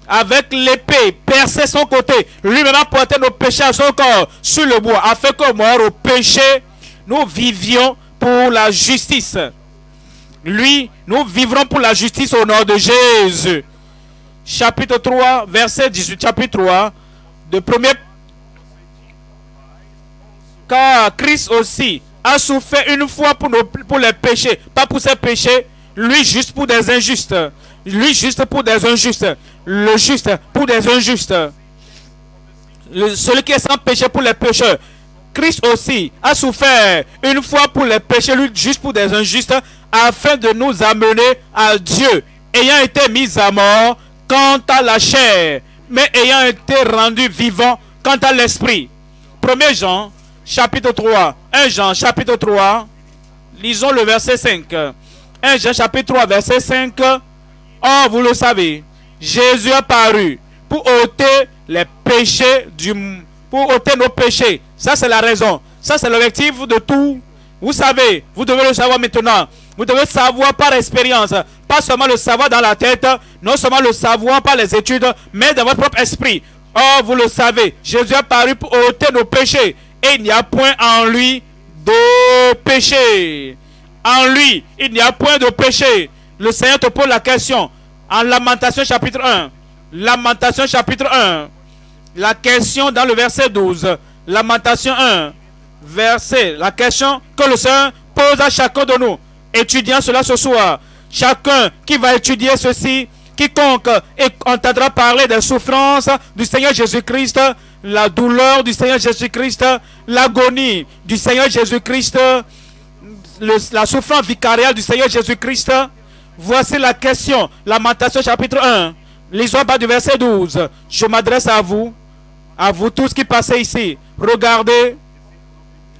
avec l'épée, percé son côté, lui-même a porté nos péchés à son corps sur le bois, afin que mort au péché, nous vivions pour la justice. Lui, nous vivrons pour la justice au nom de Jésus. Chapitre 3, verset 18, chapitre 3, de premier. Car Christ aussi a souffert une fois pour, les péchés, pas pour ses péchés, lui juste pour des injustes. Lui juste pour des injustes. Le juste pour des injustes. celui qui est sans péché pour les pécheurs. Christ aussi a souffert une fois pour les péchés, lui juste pour des injustes, afin de nous amener à Dieu, ayant été mis à mort quant à la chair, mais ayant été rendu vivant quant à l'esprit. 1 Jean, chapitre 3. 1 Jean, chapitre 3. Lisons le verset 5. 1 Jean, chapitre 3, verset 5. Or, vous le savez, Jésus est paru pour ôter les péchés du pour ôter nos péchés. Ça, c'est la raison. Ça, c'est l'objectif de tout. Vous savez, vous devez le savoir maintenant. Vous devez savoir par expérience. Pas seulement le savoir dans la tête, non seulement le savoir par les études, mais dans votre propre esprit. Or, vous le savez, Jésus est paru pour ôter nos péchés. Et il n'y a point en lui de péché. En lui, il n'y a point de péché le Seigneur te pose la question en Lamentation chapitre 1. Lamentation chapitre 1. La question dans le verset 12. Lamentation 1. Verset. La question que le Seigneur pose à chacun de nous. Étudiant cela ce soir. Chacun qui va étudier ceci, quiconque entendra parler des souffrances du Seigneur Jésus-Christ, la douleur du Seigneur Jésus-Christ, l'agonie du Seigneur Jésus-Christ, la souffrance vicariale du Seigneur Jésus-Christ, Voici la question. Lamentation chapitre 1. Lisons bas du verset 12. Je m'adresse à vous, à vous tous qui passez ici. Regardez,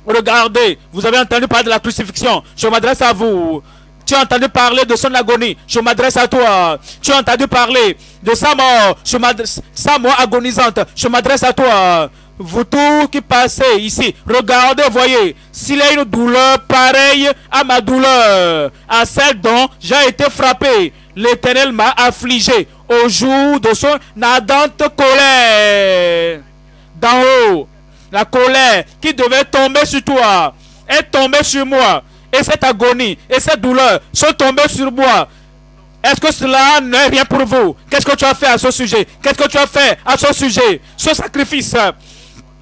regardez. Vous avez entendu parler de la crucifixion. Je m'adresse à vous. Tu as entendu parler de son agonie. Je m'adresse à toi. Tu as entendu parler de sa mort. Je sa mort agonisante. Je m'adresse à toi. Vous tous qui passez ici, regardez, voyez, s'il a une douleur pareille à ma douleur, à celle dont j'ai été frappé, l'Éternel m'a affligé au jour de son ardente colère. D'en haut, la colère qui devait tomber sur toi est tombée sur moi. Et cette agonie et cette douleur sont tombées sur moi. Est-ce que cela n'est rien pour vous? Qu'est-ce que tu as fait à ce sujet? Qu'est-ce que tu as fait à ce sujet? Ce sacrifice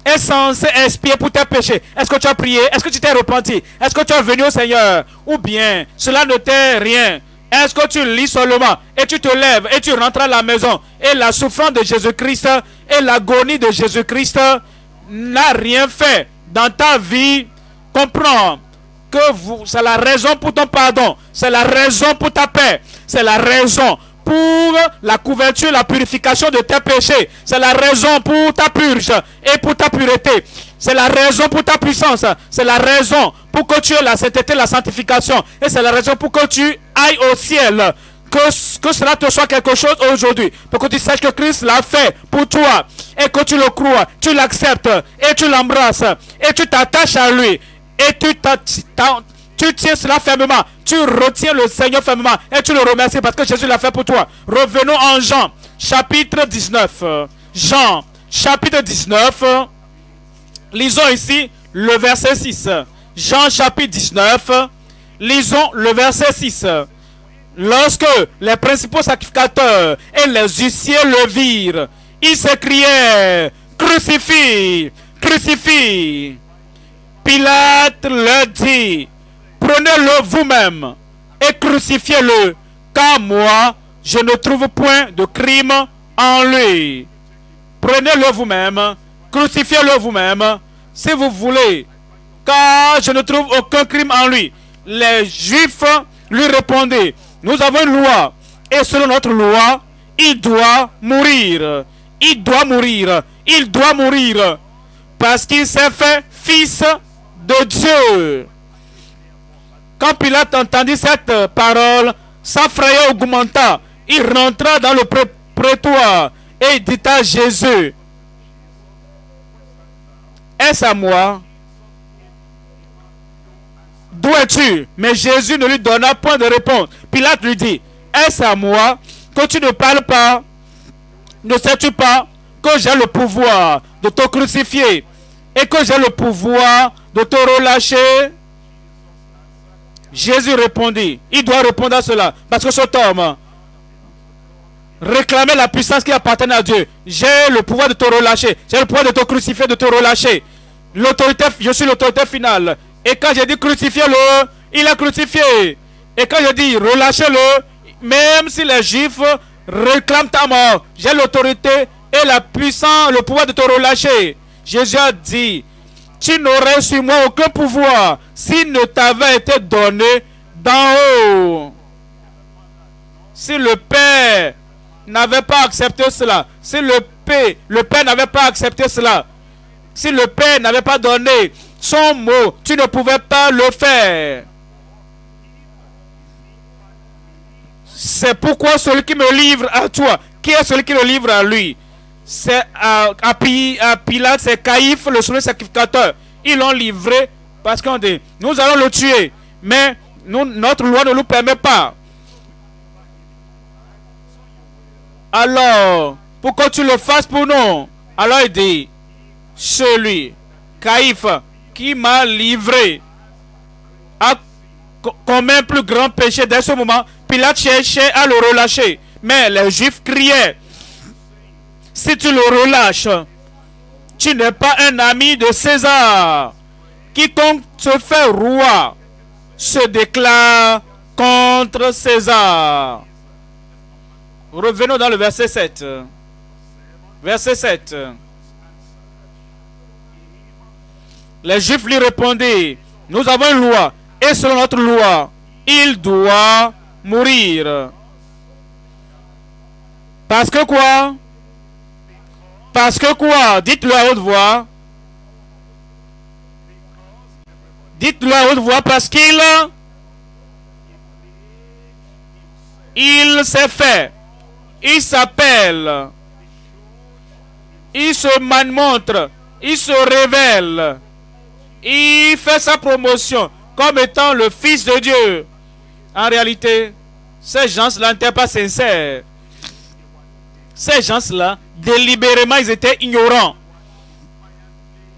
est censé expier pour tes péchés. Est-ce que tu as prié? Est-ce que tu t'es repenti? Est-ce que tu es venu au Seigneur? Ou bien cela ne t'est rien? Est-ce que tu lis seulement et tu te lèves et tu rentres à la maison et la souffrance de Jésus-Christ et l'agonie de Jésus-Christ n'a rien fait dans ta vie Comprends que c'est la raison pour ton pardon, c'est la raison pour ta paix, c'est la raison pour la couverture, la purification de tes péchés. C'est la raison pour ta purge et pour ta pureté. C'est la raison pour ta puissance. C'est la raison pour que tu aies la sanctification. Et c'est la raison pour que tu ailles au ciel. Que, cela te soit quelque chose aujourd'hui. Pour que tu saches que Christ l'a fait pour toi. Et que tu le crois, tu l'acceptes et tu l'embrasses. Et tu t'attaches à lui. Et tu tu tiens cela fermement. Tu retiens le Seigneur fermement. Et tu le remercies parce que Jésus l'a fait pour toi. Revenons en Jean, chapitre 19. Jean, chapitre 19. Lisons ici le verset 6. Jean, chapitre 19. Lisons le verset 6. Lorsque les principaux sacrificateurs et les huissiers le virent, Ils s'écriaient, crucifie, crucifie. Pilate leur dit, prenez-le vous-même et crucifiez-le, car moi, je ne trouve point de crime en lui. Prenez-le vous-même, crucifiez-le vous-même, si vous voulez, car je ne trouve aucun crime en lui. Les Juifs lui répondaient, nous avons une loi, et selon notre loi, il doit mourir. Il doit mourir. Il doit mourir. Parce qu'il s'est fait fils de Dieu. Quand Pilate entendit cette parole, sa frayeur augmenta. Il rentra dans le prétoire et dit à Jésus, Est-ce à moi? D'où es-tu? Mais Jésus ne lui donna point de réponse. Pilate lui dit, Est-ce à moi que tu ne parles pas? Ne sais-tu pas que j'ai le pouvoir de te crucifier et que j'ai le pouvoir de te relâcher? Jésus répondit, il doit répondre à cela, parce que cet homme réclamait la puissance qui appartenait à Dieu. J'ai le pouvoir de te relâcher, j'ai le pouvoir de te crucifier, de te relâcher. L'autorité, je suis l'autorité finale. Et quand j'ai dit crucifiez-le, il a crucifié. Et quand j'ai dit relâchez-le, même si les Juifs réclament ta mort, j'ai l'autorité et la puissance, le pouvoir de te relâcher. Jésus a dit, tu n'aurais sur moi aucun pouvoir s'il ne t'avait été donné d'en haut. Si le Père n'avait pas accepté cela, si le le Père n'avait pas accepté cela, si le Père n'avait pas donné son mot, tu ne pouvais pas le faire. C'est pourquoi celui qui me livre à toi, qui est celui qui le livre à lui C'est à, Pilate, c'est Caïphe, le souverain sacrificateur. Ils l'ont livré parce qu'on dit, nous allons le tuer. Mais notre loi ne nous permet pas. Alors, pourquoi tu le fasses pour nous Alors il dit, celui, Caïphe, qui m'a livré, a commis plus grand péché dès ce moment. Pilate cherchait à le relâcher. Mais les Juifs criaient, si tu le relâches, tu n'es pas un ami de César. Quiconque se fait roi se déclare contre César. Revenons dans le verset 7. Verset 7. Les Juifs lui répondaient, nous avons une loi, et selon notre loi, il doit mourir. Parce que quoi? Parce que quoi? Dites-le à haute voix. Dites-le à haute voix parce qu'il il s'est fait. Il s'appelle. Il se montre. Il se révèle. Il fait sa promotion comme étant le Fils de Dieu. En réalité, ces gens-là n'étaient pas sincères. Ces gens-là, délibérément, ils étaient ignorants.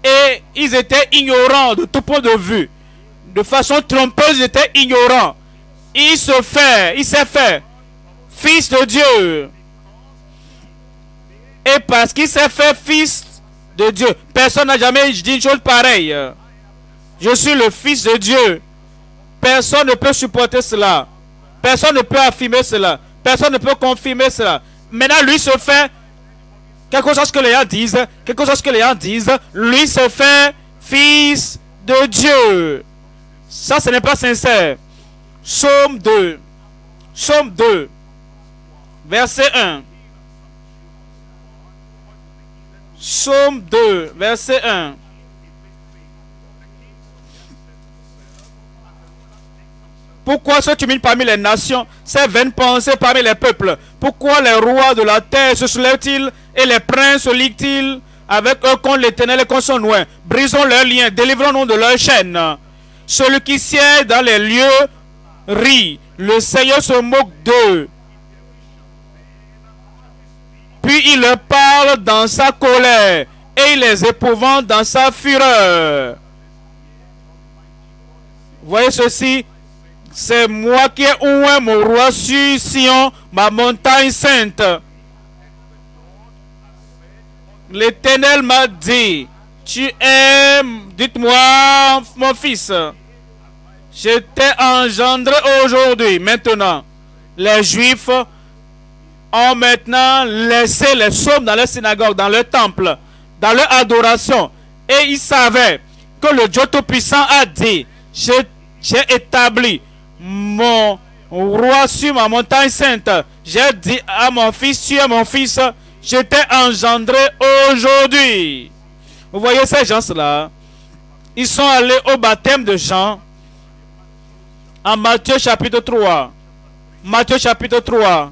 Et ils étaient ignorants de tout point de vue. De façon trompeuse, ils étaient ignorants. Il se fait, il s'est fait fils de Dieu. Et parce qu'il s'est fait fils de Dieu, personne n'a jamais dit une chose pareille. Je suis le fils de Dieu. Personne ne peut supporter cela. Personne ne peut affirmer cela. Personne ne peut confirmer cela. Maintenant, lui se fait quelque chose que les gens disent, quelque chose que les gens disent, lui se fait fils de Dieu. Ça, ce n'est pas sincère. Somme 2. Somme 2. Verset 1. Somme 2, verset 1. Pourquoi se tumulte parmi les nations, ces vaines pensées parmi les peuples Pourquoi les rois de la terre se soulèvent-ils et les princes se liguent-ils avec eux contre l'éternel et contre son loin Brisons leurs liens, délivrons-nous de leurs chaînes. Celui qui siège dans les lieux rit, le Seigneur se moque d'eux. Puis il leur parle dans sa colère et il les épouvante dans sa fureur. Voyez ceci, c'est moi qui ai oué mon roi sur Sion, ma montagne sainte. L'Éternel m'a dit, tu aimes, dites-moi, mon fils, je t'ai engendré aujourd'hui. Maintenant, les Juifs ont maintenant laissé les sommes dans leur synagogue, dans leur temple, dans leur adoration. Et ils savaient que le Dieu Tout-Puissant a dit, j'ai établi mon roi sur ma montagne sainte. J'ai dit à mon fils, tu es mon fils, je t'ai engendré aujourd'hui. Vous voyez ces gens-là, ils sont allés au baptême de Jean en Matthieu chapitre 3. Matthieu chapitre 3,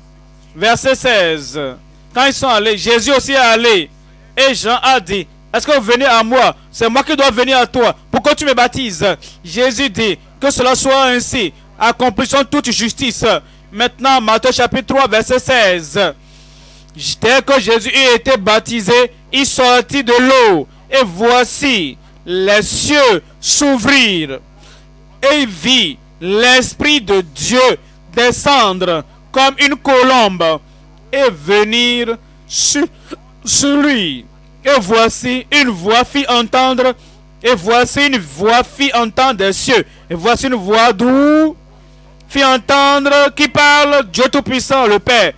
verset 16. Quand ils sont allés, Jésus aussi est allé. Et Jean a dit, est-ce que vous venez à moi? C'est moi qui dois venir à toi. Pourquoi tu me baptises? Jésus dit, que cela soit ainsi. Accomplissons toute justice. Maintenant, Matthieu chapitre 3, verset 16. Dès que Jésus eut été baptisé, il sortit de l'eau. Et voici les cieux s'ouvrirent. Et il vit l'Esprit de Dieu descendre comme une colombe et venir sur, lui. Et voici une voix fit entendre, et voici une voix fit entendre des cieux. Et voici une voix d'où? Fit entendre qui parle Dieu Tout-Puissant, le Père.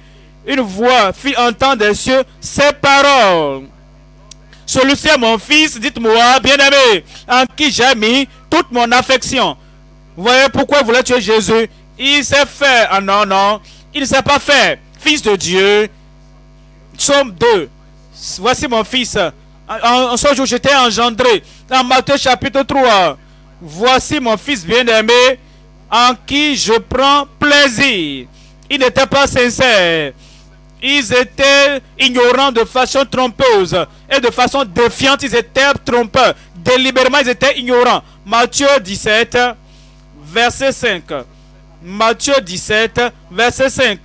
Une voix fit entendre des cieux ces paroles. Celui-ci est mon fils, dites-moi, bien-aimé, en qui j'ai mis toute mon affection? Vous voyez pourquoi voulait tuer Jésus? Il s'est fait. Ah non, non. Il ne s'est pas fait. Fils de Dieu. Somme 2. Voici mon fils. En, ce jour, j'étais engendré. Dans Matthieu chapitre 3. Voici mon fils bien-aimé en qui je prends plaisir. Il n'était pas sincère. Ils étaient ignorants de façon trompeuse et de façon défiante. Ils étaient trompeurs. Délibérément, ils étaient ignorants. Matthieu 17, verset 5. Matthieu 17, verset 5.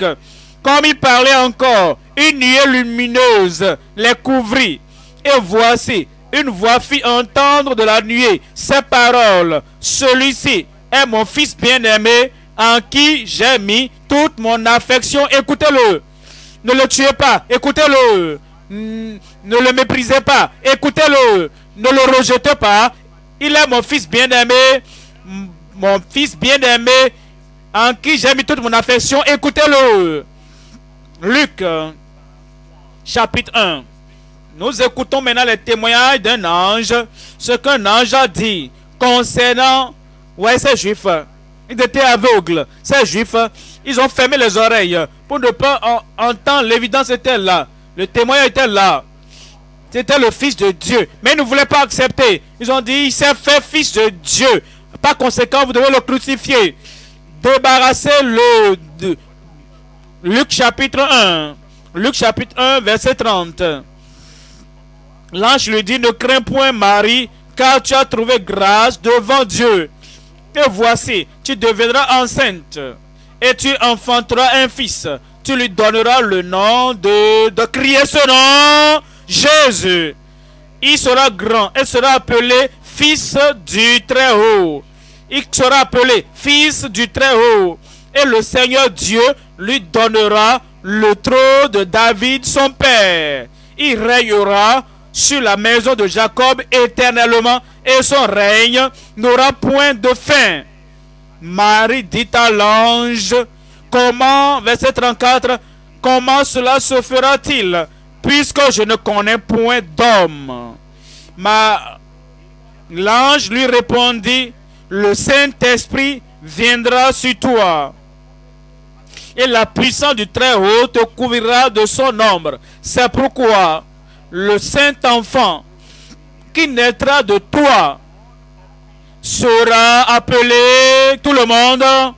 Comme il parlait encore, une nuée lumineuse les couvrit. Et voici, une voix fit entendre de la nuée ces paroles. Celui-ci est mon fils bien-aimé en qui j'ai mis toute mon affection. Écoutez-le. Ne le tuez pas. Écoutez-le. Ne le méprisez pas. Écoutez-le. Ne le rejetez pas. Il est mon fils bien-aimé. Mon fils bien-aimé en qui j'ai mis toute mon affection. Écoutez-le. Luc, chapitre 1. Nous écoutons maintenant les témoignages d'un ange. Ce qu'un ange a dit concernant ouais, ces juifs. Ils étaient aveugles. Ces juifs, ils ont fermé les oreilles pour ne pas entendre. L'évidence était là. Le témoignage était là. C'était le Fils de Dieu. Mais ils ne voulaient pas accepter. Ils ont dit, il s'est fait Fils de Dieu. Par conséquent, vous devez le crucifier. Débarrassez-le de Luc chapitre 1. Luc chapitre 1, verset 30. L'ange lui dit, ne crains point Marie, car tu as trouvé grâce devant Dieu. Et voici, tu deviendras enceinte, et tu enfanteras un fils. Tu lui donneras le nom de, de crier ce nom, Jésus. Il sera grand et sera appelé fils du Très-Haut. Il sera appelé fils du Très-Haut. Et le Seigneur Dieu lui donnera le trône de David, son père. Il règnera sur la maison de Jacob éternellement et son règne n'aura point de fin. Marie dit à l'ange, comment, verset 34, comment cela se fera-t-il puisque je ne connais point d'homme? L'ange lui répondit, le Saint-Esprit viendra sur toi et la puissance du Très-Haut te couvrira de son ombre. C'est pourquoi le Saint-Enfant qui naîtra de toi sera appelé tout le monde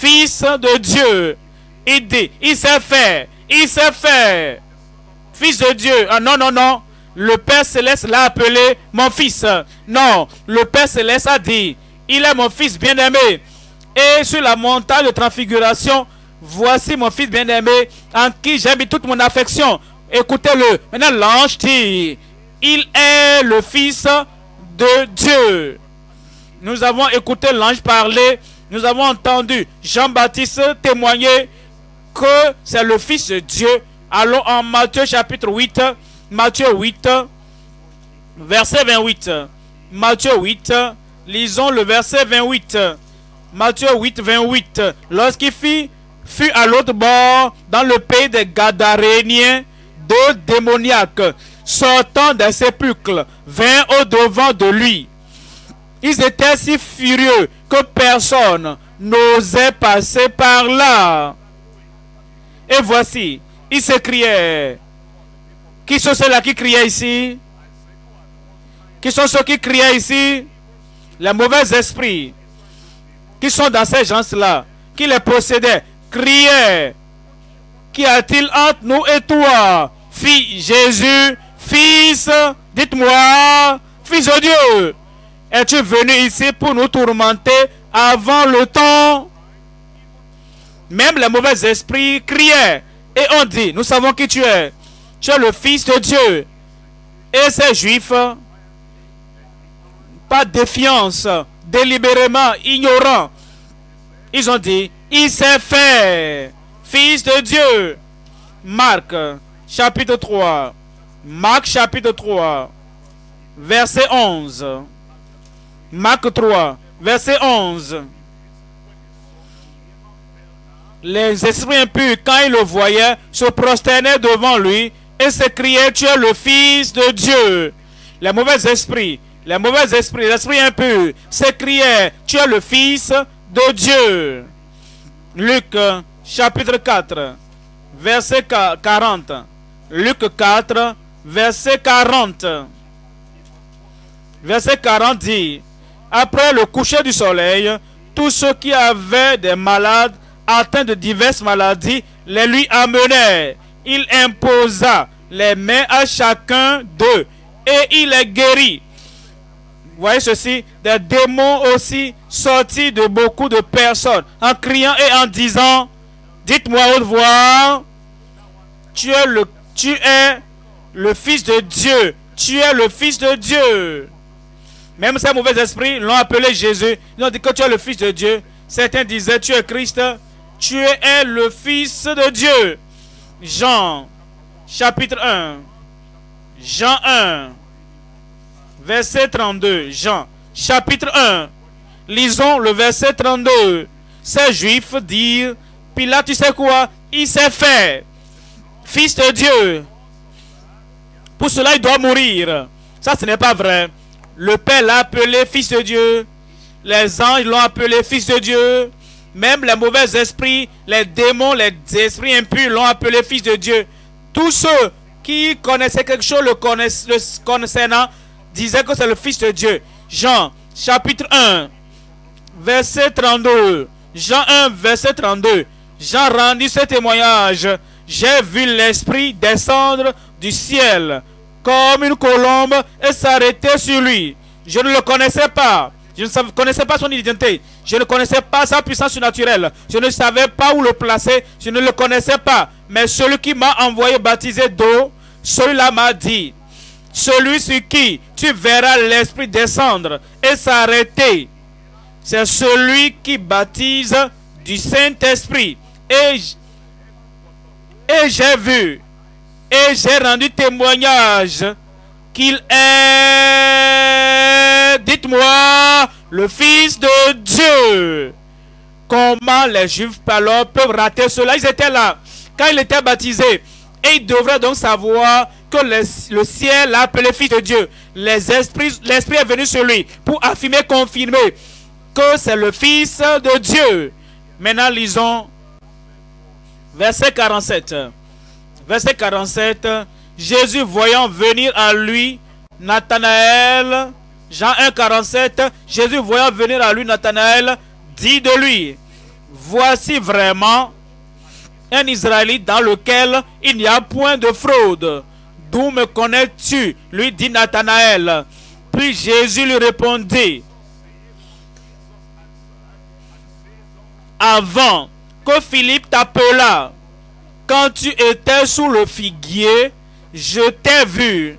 fils de Dieu. Il dit, il s'est fait, il s'est fait. Fils de Dieu. Ah non, non, non. Le Père Céleste l'a appelé mon fils. Non, le Père Céleste a dit, il est mon fils bien-aimé. Et sur la montagne de transfiguration, voici mon fils bien-aimé en qui j'ai mis toute mon affection. Écoutez-le. Maintenant, l'ange dit, il est le fils de Dieu. Nous avons écouté l'ange parler. Nous avons entendu Jean-Baptiste témoigner que c'est le fils de Dieu. Allons en Matthieu chapitre 8, Matthieu 8, verset 28. Matthieu 8, lisons le verset 28. Matthieu 8, 28. Lorsqu'il fut, fut à l'autre bord, dans le pays des Gadaréniens, deux démoniaques, sortant des sépulcres, vinrent au-devant de lui. Ils étaient si furieux que personne n'osait passer par là. Et voici, ils s'écriaient. Qui sont ceux-là qui criaient ici? Qui sont ceux qui criaient ici? Les mauvais esprits qui sont dans ces gens-là, qui les possédaient, criaient. Qu'y a-t-il entre nous et toi? Fils Jésus, fils, dites-moi, fils de Dieu, es-tu venu ici pour nous tourmenter avant le temps? Même les mauvais esprits criaient et ont dit, nous savons qui tu es. Tu es le fils de Dieu. Et ces juifs, pas défiance, délibérément ignorants, ils ont dit, il s'est fait fils de Dieu. Marc chapitre 3. Marc chapitre 3, verset 11. Marc 3, verset 11. Les esprits impurs, quand ils le voyaient, se prosternaient devant lui et s'écriaient, tu es le Fils de Dieu. Les mauvais esprits, les mauvais esprits, les esprits impurs s'écriaient, tu es le Fils de Dieu. Luc chapitre 4, verset 40. Luc 4, verset 40. Verset 40 dit, après le coucher du soleil, tous ceux qui avaient des malades atteints de diverses maladies les lui amenèrent. Il imposa les mains à chacun d'eux et il les guérit. Voyez ceci, des démons aussi sortis de beaucoup de personnes en criant et en disant, dites-moi haute voix, tu es le, tu es le fils de Dieu. Tu es le fils de Dieu. Même ces mauvais esprits l'ont appelé Jésus. Ils ont dit que tu es le fils de Dieu. Certains disaient, tu es Christ. Tu es le fils de Dieu. Jean, chapitre 1. Jean 1, verset 32. Jean, chapitre 1. Lisons le verset 32. Ces juifs dirent, Pilate, tu sais quoi? Il s'est fait fils de Dieu. Pour cela, il doit mourir. Ça, ce n'est pas vrai. Le Père l'a appelé fils de Dieu. Les anges l'ont appelé fils de Dieu. Même les mauvais esprits, les démons, les esprits impurs l'ont appelé fils de Dieu. Tous ceux qui connaissaient quelque chose le, connaissent, le concernant disaient que c'est le fils de Dieu. Jean, chapitre 1, verset 32. Jean 1, verset 32. Jean rendit ce témoignage. J'ai vu l'Esprit descendre du ciel comme une colombe et s'arrêter sur lui. Je ne le connaissais pas. Je ne connaissais pas son identité. Je ne connaissais pas sa puissance surnaturelle. Je ne savais pas où le placer. Je ne le connaissais pas. Mais celui qui m'a envoyé baptiser d'eau, celui-là m'a dit, celui sur qui tu verras l'Esprit descendre et s'arrêter, c'est celui qui baptise du Saint-Esprit. Et, et j'ai vu et j'ai rendu témoignage qu'il est, dites-moi, le Fils de Dieu. Comment les Juifs alors peuvent rater cela? Ils étaient là quand il était baptisé. Et ils devraient donc savoir que le, ciel l'a appelé Fils de Dieu. L'Esprit est venu sur lui pour affirmer, confirmer que c'est le Fils de Dieu. Maintenant, lisons verset 47. Verset 47. Jésus voyant venir à lui Nathanaël, Jean 1, 47, Jésus voyant venir à lui Nathanaël, dit de lui, voici vraiment un Israélite dans lequel il n'y a point de fraude. D'où me connais-tu? lui dit Nathanaël. Puis Jésus lui répondit, avant que Philippe t'appela, quand tu étais sous le figuier, je t'ai vu.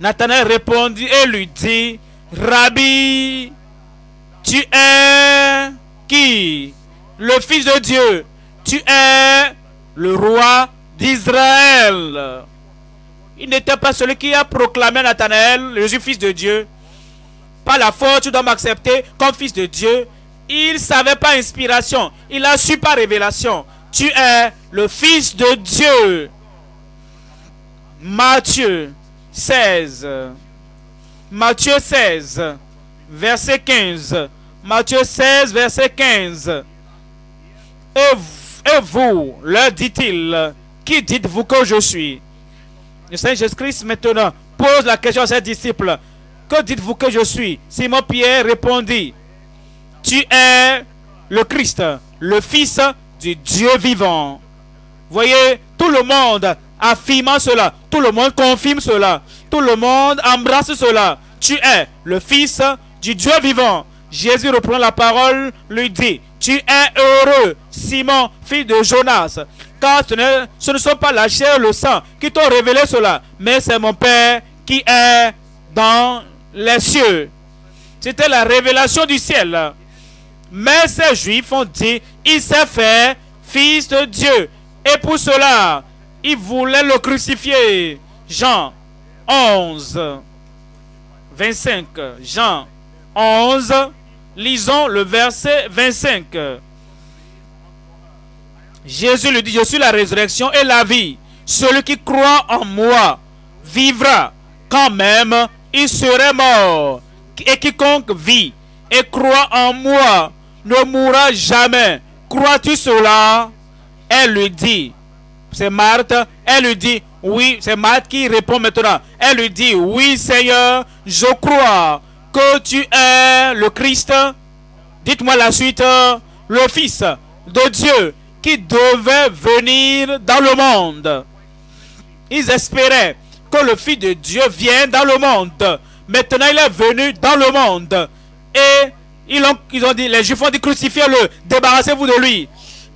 Nathanaël répondit et lui dit, Rabbi, tu es qui? Le Fils de Dieu. Tu es le roi d'Israël. Il n'était pas celui qui a proclamé Nathanaël, Jésus fils de Dieu. Par la foi, tu dois m'accepter comme fils de Dieu. Il ne savait pas inspiration. Il a su par révélation. Tu es le fils de Dieu. Matthieu 16. Matthieu 16, verset 15. Matthieu 16, verset 15. Et vous, leur dit-il, qui dites-vous que je suis? Le Seigneur Jésus-Christ maintenant pose la question à ses disciples. Que dites-vous que je suis? Simon Pierre répondit, tu es le Christ, le Fils du Dieu vivant. Voyez, tout le monde affirmant cela, tout le monde confirme cela, tout le monde embrasse cela. Tu es le Fils du Dieu vivant. Jésus reprend la parole, lui dit, tu es heureux, Simon, fils de Jonas, car ce ne, ce ne sont pas la chair et le sang qui t'ont révélé cela, mais c'est mon Père qui est dans les cieux. C'était la révélation du ciel. Mais ces Juifs ont dit, il s'est fait fils de Dieu. Et pour cela, ils voulaient le crucifier. Jean 11, 25. Jean 11, lisons le verset 25. Jésus lui dit, je suis la résurrection et la vie. Celui qui croit en moi vivra quand même, il serait mort. Et quiconque vit et croit en moi ne mourra jamais. Crois-tu cela? Elle lui dit, c'est Marthe, elle lui dit, oui, c'est Marthe qui répond maintenant. Elle lui dit, oui Seigneur, je crois que tu es le Christ. Dites-moi la suite, le Fils de Dieu qui devait venir dans le monde. Ils espéraient que le Fils de Dieu vienne dans le monde. Maintenant, il est venu dans le monde. Et ils ont, ils ont dit, les Juifs ont dit crucifiez-le, débarrassez-vous de lui.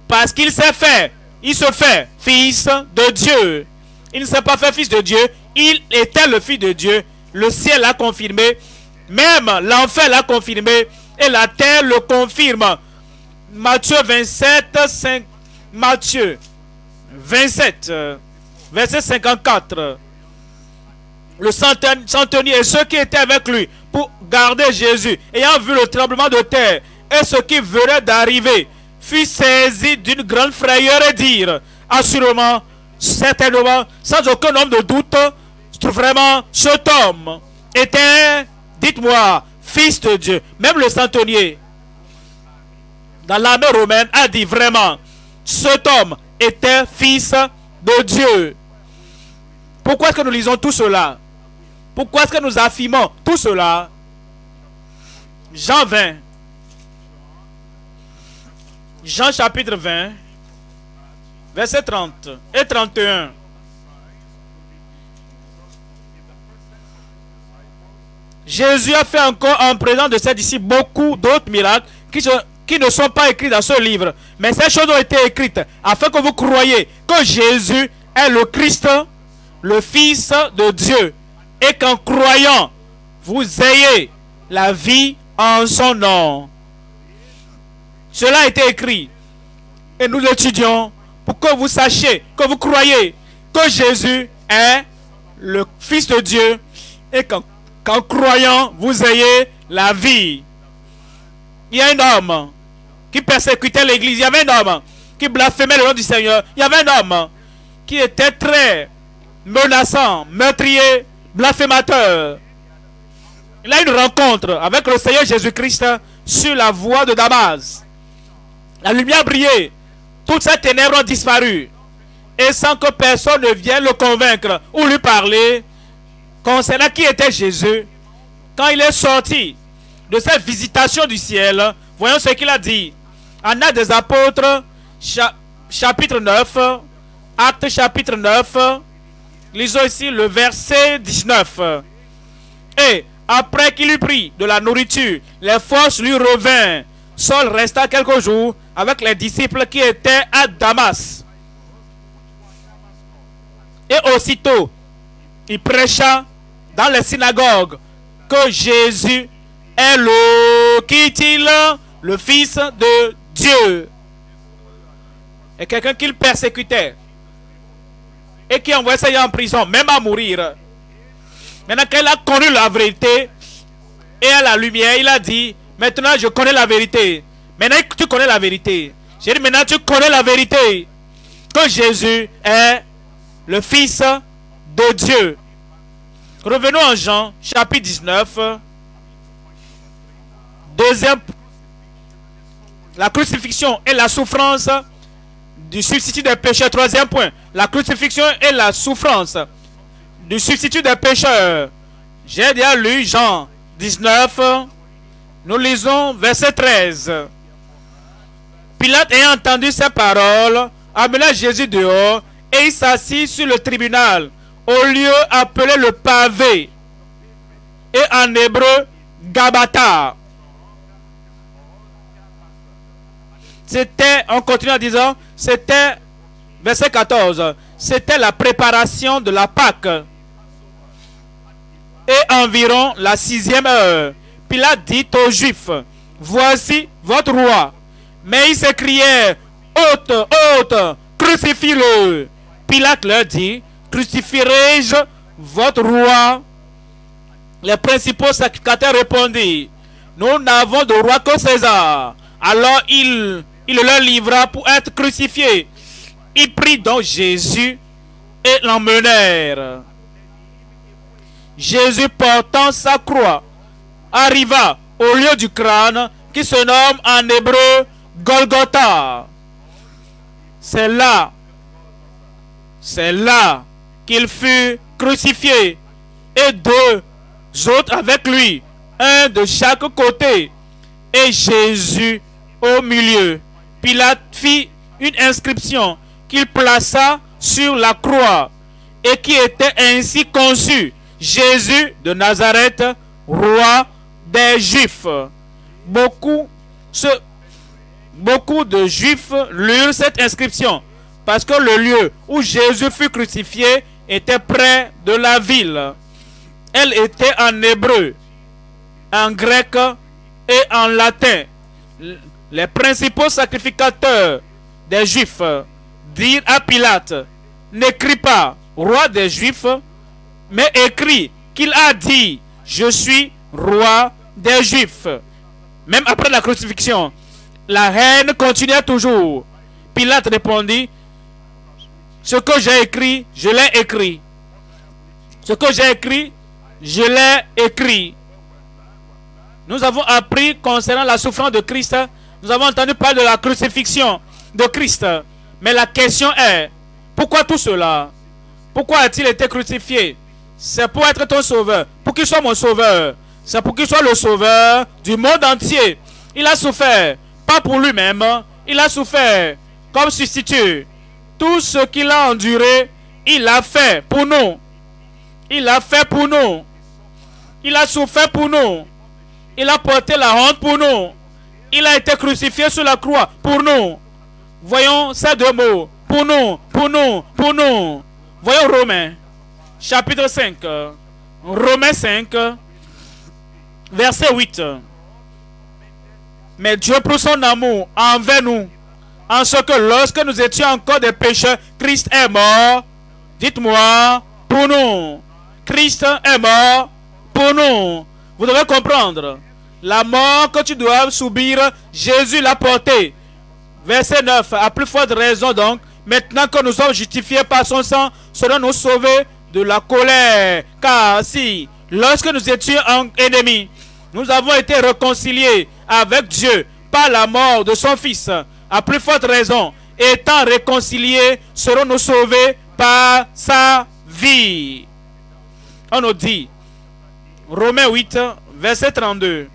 Parce qu'il s'est fait, il se fait fils de Dieu. Il ne s'est pas fait fils de Dieu, il était le fils de Dieu. Le ciel l'a confirmé, même l'enfer l'a confirmé, et la terre le confirme. Matthieu 27, 5, Matthieu 27, verset 54. Le centenier et ceux qui étaient avec lui pour garder Jésus, ayant vu le tremblement de terre et ce qui venait d'arriver, fut saisi d'une grande frayeur et dire, assurément, certainement, sans aucun homme de doute, vraiment, cet homme était, dites-moi, fils de Dieu. Même le centenier, dans l'armée romaine, a dit vraiment, cet homme était fils de Dieu. Pourquoi est-ce que nous lisons tout cela? Pourquoi est-ce que nous affirmons tout cela? Jean 20. Jean chapitre 20, verset 30 et 31. Jésus a fait encore en présence de ses disciples beaucoup d'autres miracles qui, qui ne sont pas écrits dans ce livre. Mais ces choses ont été écrites afin que vous croyiez que Jésus est le Christ, le Fils de Dieu et qu'en croyant, vous ayez la vie en son nom. Cela a été écrit. Et nous l'étudions pour que vous sachiez, que vous croyez que Jésus est le Fils de Dieu et qu'en croyant, vous ayez la vie. Il y a un homme qui persécutait l'église. Il y avait un homme qui blasphémait le nom du Seigneur. Il y avait un homme qui était très menaçant, meurtrier, blasphémateur. Il a une rencontre avec le Seigneur Jésus-Christ sur la voie de Damas. La lumière brillait. Toutes ces ténèbres ont disparu. Et sans que personne ne vienne le convaincre ou lui parler concernant qui était Jésus, quand il est sorti de cette visitation du ciel, voyons ce qu'il a dit. En des Apôtres, chapitre 9, Acte chapitre 9, Lisons ici le verset 19. Et après qu'il eut pris de la nourriture, les forces lui revinrent. Saul resta quelques jours avec les disciples qui étaient à Damas. Et aussitôt, il prêcha dans les synagogues que Jésus est le, qui il le Fils de Dieu. Et quelqu'un qu'il persécutait et qui envoyait ses en prison, même à mourir. Maintenant qu'il a connu la vérité et à la lumière, il a dit, maintenant je connais la vérité. Maintenant tu connais la vérité. J'ai dit, maintenant tu connais la vérité. Que Jésus est le Fils de Dieu. Revenons en Jean, chapitre 19. Deuxième, la crucifixion et la souffrance du substitut des pécheurs. Troisième point, la crucifixion et la souffrance du substitut des pécheurs. J'ai déjà lu Jean 19. Nous lisons verset 13. Pilate ayant entendu ces paroles, amena Jésus dehors et il s'assit sur le tribunal au lieu appelé le pavé et en hébreu Gabata. C'était, on continue en disant, c'était, verset 14, c'était la préparation de la Pâque. Et environ la sixième heure, Pilate dit aux Juifs, voici votre roi. Mais ils s'écriaient, ôte, ôte, crucifie-le. Pilate leur dit, crucifierai-je votre roi? Les principaux sacrificateurs répondirent, nous n'avons de roi que César. Alors il il leur livra pour être crucifié. Il prit donc Jésus et l'emmenèrent. Jésus portant sa croix arriva au lieu du crâne qui se nomme en hébreu Golgotha. C'est là, c'est là qu'il fut crucifié et deux autres avec lui, un de chaque côté, et Jésus au milieu. Pilate fit une inscription qu'il plaça sur la croix et qui était ainsi conçue. Jésus de Nazareth, roi des Juifs. Beaucoup, beaucoup de Juifs lurent cette inscription parce que le lieu où Jésus fut crucifié était près de la ville. Elle était en hébreu, en grec et en latin les principaux sacrificateurs des Juifs dirent à Pilate, n'écris pas roi des Juifs, mais écris qu'il a dit, je suis roi des Juifs. Même après la crucifixion, la haine continuait toujours. Pilate répondit, ce que j'ai écrit, je l'ai écrit. Ce que j'ai écrit, je l'ai écrit. Nous avons appris concernant la souffrance de Christ nous avons entendu parler de la crucifixion de Christ. Mais la question est, pourquoi tout cela? Pourquoi a-t-il été crucifié? C'est pour être ton sauveur, pour qu'il soit mon sauveur. C'est pour qu'il soit le sauveur du monde entier. Il a souffert, pas pour lui-même, il a souffert comme substitut. Tout ce qu'il a enduré, il a fait pour nous. Il a fait pour nous. Il a souffert pour nous. Il a porté la honte pour nous. Il a été crucifié sur la croix pour nous. Voyons ces deux mots. Pour nous, pour nous, pour nous. Voyons Romains, chapitre 5. Romains 5, verset 8. Mais Dieu pour son amour envers nous, en ce que lorsque nous étions encore des pécheurs, Christ est mort. Dites-moi, pour nous. Christ est mort pour nous. Vous devez comprendre. La mort que tu dois subir, Jésus l'a porté. Verset 9. À plus forte raison donc, maintenant que nous sommes justifiés par son sang, serons nous sauvés de la colère. Car si, lorsque nous étions ennemis, nous avons été réconciliés avec Dieu par la mort de son Fils, à plus forte raison, étant réconciliés, serons nous sauvés par sa vie. On nous dit, Romains 8, verset 32.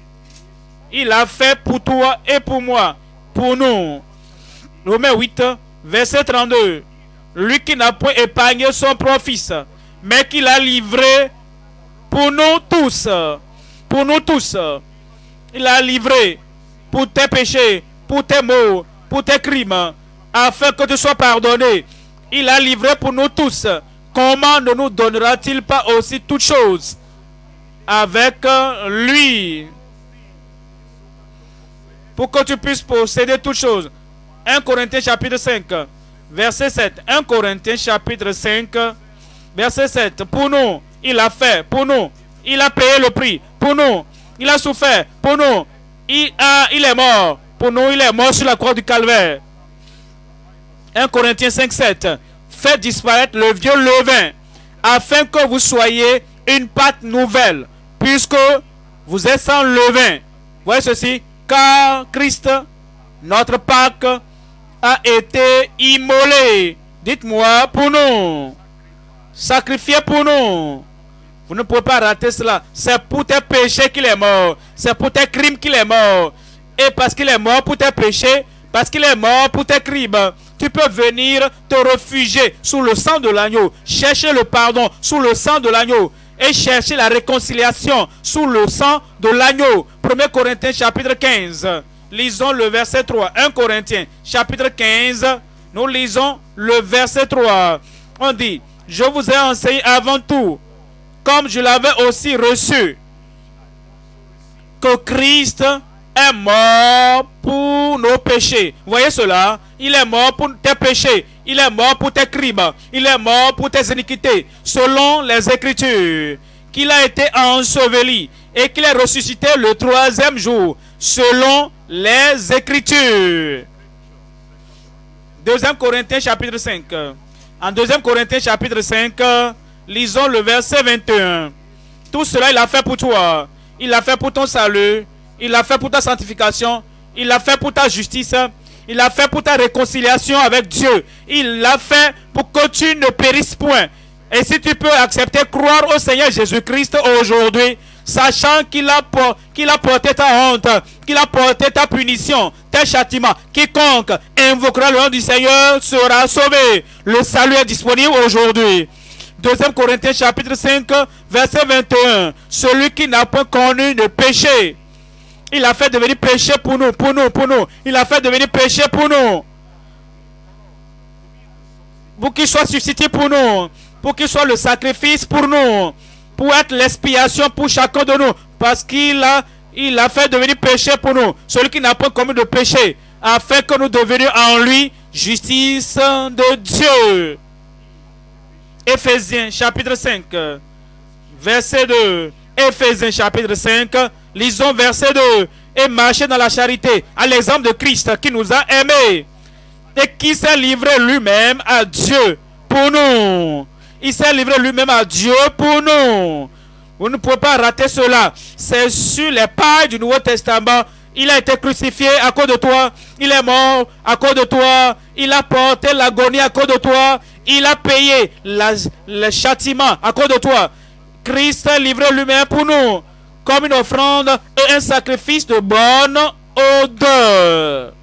Il a fait pour toi et pour moi, pour nous. Romains 8, verset 32. Lui qui n'a point épargné son propre fils, mais qui l'a livré pour nous tous. Pour nous tous. Il l'a livré pour tes péchés, pour tes maux, pour tes crimes, afin que tu sois pardonné. Il a livré pour nous tous. Comment ne nous donnera-t-il pas aussi toutes choses avec lui? Pour que tu puisses posséder toutes choses. 1 Corinthiens chapitre 5, verset 7. 1 Corinthiens chapitre 5, verset 7. Pour nous, il a fait, pour nous, il a payé le prix, pour nous, il a souffert, pour nous, il, a, il est mort, pour nous, il est mort sur la croix du calvaire. 1 Corinthiens 5, 7. Faites disparaître le vieux levain, afin que vous soyez une pâte nouvelle, puisque vous êtes sans levain. Voyez ceci, car Christ, notre Pâque, a été immolé. Dites-moi, pour nous. Sacrifié pour nous. Vous ne pouvez pas rater cela. C'est pour tes péchés qu'il est mort. C'est pour tes crimes qu'il est mort. Et parce qu'il est mort pour tes péchés, parce qu'il est mort pour tes crimes, tu peux venir te réfugier sous le sang de l'agneau. Chercher le pardon sous le sang de l'agneau. Et chercher la réconciliation sous le sang de l'agneau. 1 Corinthiens chapitre 15. Lisons le verset 3. 1 Corinthiens chapitre 15. Nous lisons le verset 3. On dit, je vous ai enseigné avant tout, comme je l'avais aussi reçu, que Christ est mort pour nos péchés. voyez cela? Il est mort pour tes péchés. Il est mort pour tes crimes. Il est mort pour tes iniquités. Selon les Écritures. Qu'il a été enseveli et qu'il est ressuscité le troisième jour. Selon les Écritures. 2 Corinthiens chapitre 5. En 2 Corinthiens chapitre 5, lisons le verset 21. Tout cela, il a fait pour toi. Il l'a fait pour ton salut. Il l'a fait pour ta sanctification. Il l'a fait pour ta justice. Il l'a fait pour ta réconciliation avec Dieu. Il l'a fait pour que tu ne périsses point. Et si tu peux accepter, croire au Seigneur Jésus-Christ aujourd'hui, sachant qu'il a, a porté ta honte, qu'il a porté ta punition, tes châtiments, quiconque invoquera le nom du Seigneur sera sauvé. Le salut est disponible aujourd'hui. 2 Corinthiens chapitre 5, verset 21. Celui qui n'a pas connu de péché, il a fait devenir péché pour nous, pour nous, pour nous. Il a fait devenir péché pour nous. Pour qu'il soit suscité pour nous. Pour qu'il soit le sacrifice pour nous. Pour être l'expiation pour chacun de nous. Parce qu'il a, il a fait devenir péché pour nous. Celui qui n'a pas commis de péché. Afin que nous devenions en lui justice de Dieu. Éphésiens chapitre 5. Verset 2. Éphésiens chapitre 5 Lisons verset 2. Et marcher dans la charité, à l'exemple de Christ qui nous a aimés et qui s'est livré lui-même à Dieu pour nous. Il s'est livré lui-même à Dieu pour nous. Vous ne pouvez pas rater cela. C'est sur les pages du Nouveau Testament. Il a été crucifié à cause de toi. Il est mort à cause de toi. Il a porté l'agonie à cause de toi. Il a payé le châtiment à cause de toi. Christ a livré lui-même pour nous comme une offrande et un sacrifice de bonne odeur.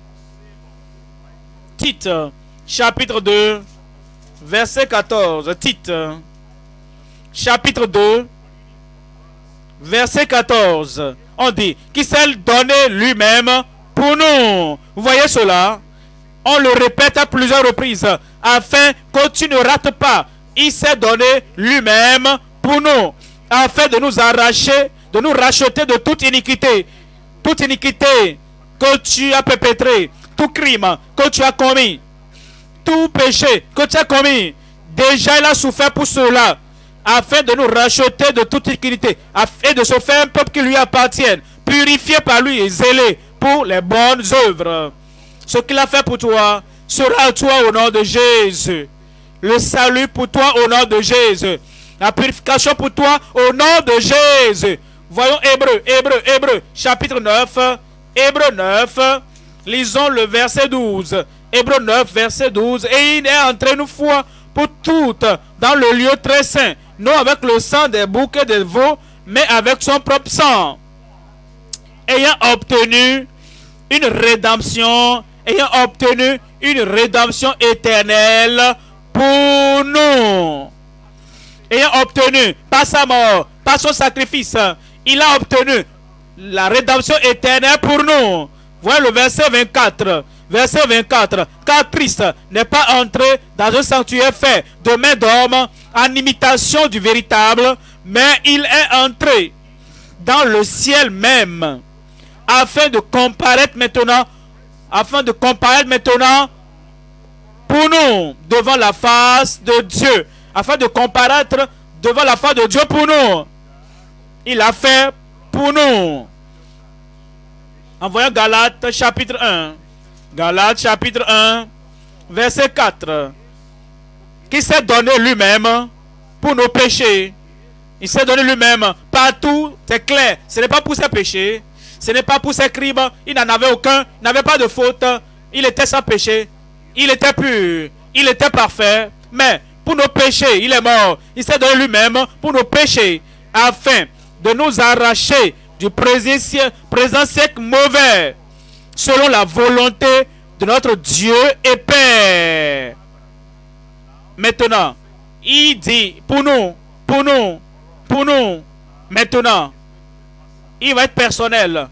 Titre, chapitre 2, verset 14. Titre, chapitre 2, verset 14. On dit qu'il s'est donné lui-même pour nous. Vous voyez cela? On le répète à plusieurs reprises afin que tu ne rates pas. Il s'est donné lui-même pour nous afin de nous arracher de nous racheter de toute iniquité. Toute iniquité que tu as perpétrée, tout crime que tu as commis, tout péché que tu as commis. Déjà, il a souffert pour cela, afin de nous racheter de toute iniquité, afin de se faire un peuple qui lui appartienne, purifié par lui et zélé pour les bonnes œuvres. Ce qu'il a fait pour toi sera à toi au nom de Jésus. Le salut pour toi au nom de Jésus. La purification pour toi au nom de Jésus. Voyons Hébreu, Hébreu, Hébreu, chapitre 9, Hébreu 9, lisons le verset 12. Hébreu 9, verset 12. Et il est entré une fois pour toutes dans le lieu très saint, non avec le sang des boucs et des veaux, mais avec son propre sang. Ayant obtenu une rédemption, ayant obtenu une rédemption éternelle pour nous. Ayant obtenu, par sa mort, par son sacrifice, il a obtenu la rédemption éternelle pour nous. Voyez le verset 24. Verset 24. Car Christ n'est pas entré dans un sanctuaire fait de main d'homme en imitation du véritable, mais il est entré dans le ciel même afin de comparaître maintenant afin de comparaître maintenant pour nous devant la face de Dieu, afin de comparaître devant la face de Dieu pour nous. Il a fait pour nous. En voyant Galates chapitre 1. Galates chapitre 1, verset 4. Qui s'est donné lui-même pour nos péchés. Il s'est donné lui-même partout, c'est clair. Ce n'est pas pour ses péchés, ce n'est pas pour ses crimes. Il n'en avait aucun, il n'avait pas de faute. Il était sans péché, il était pur, il était parfait. Mais pour nos péchés, il est mort. Il s'est donné lui-même pour nos péchés, afin de nous arracher du présent siècle mauvais, selon la volonté de notre Dieu et Père. Maintenant, il dit pour nous, pour nous, pour nous, maintenant, il va être personnel.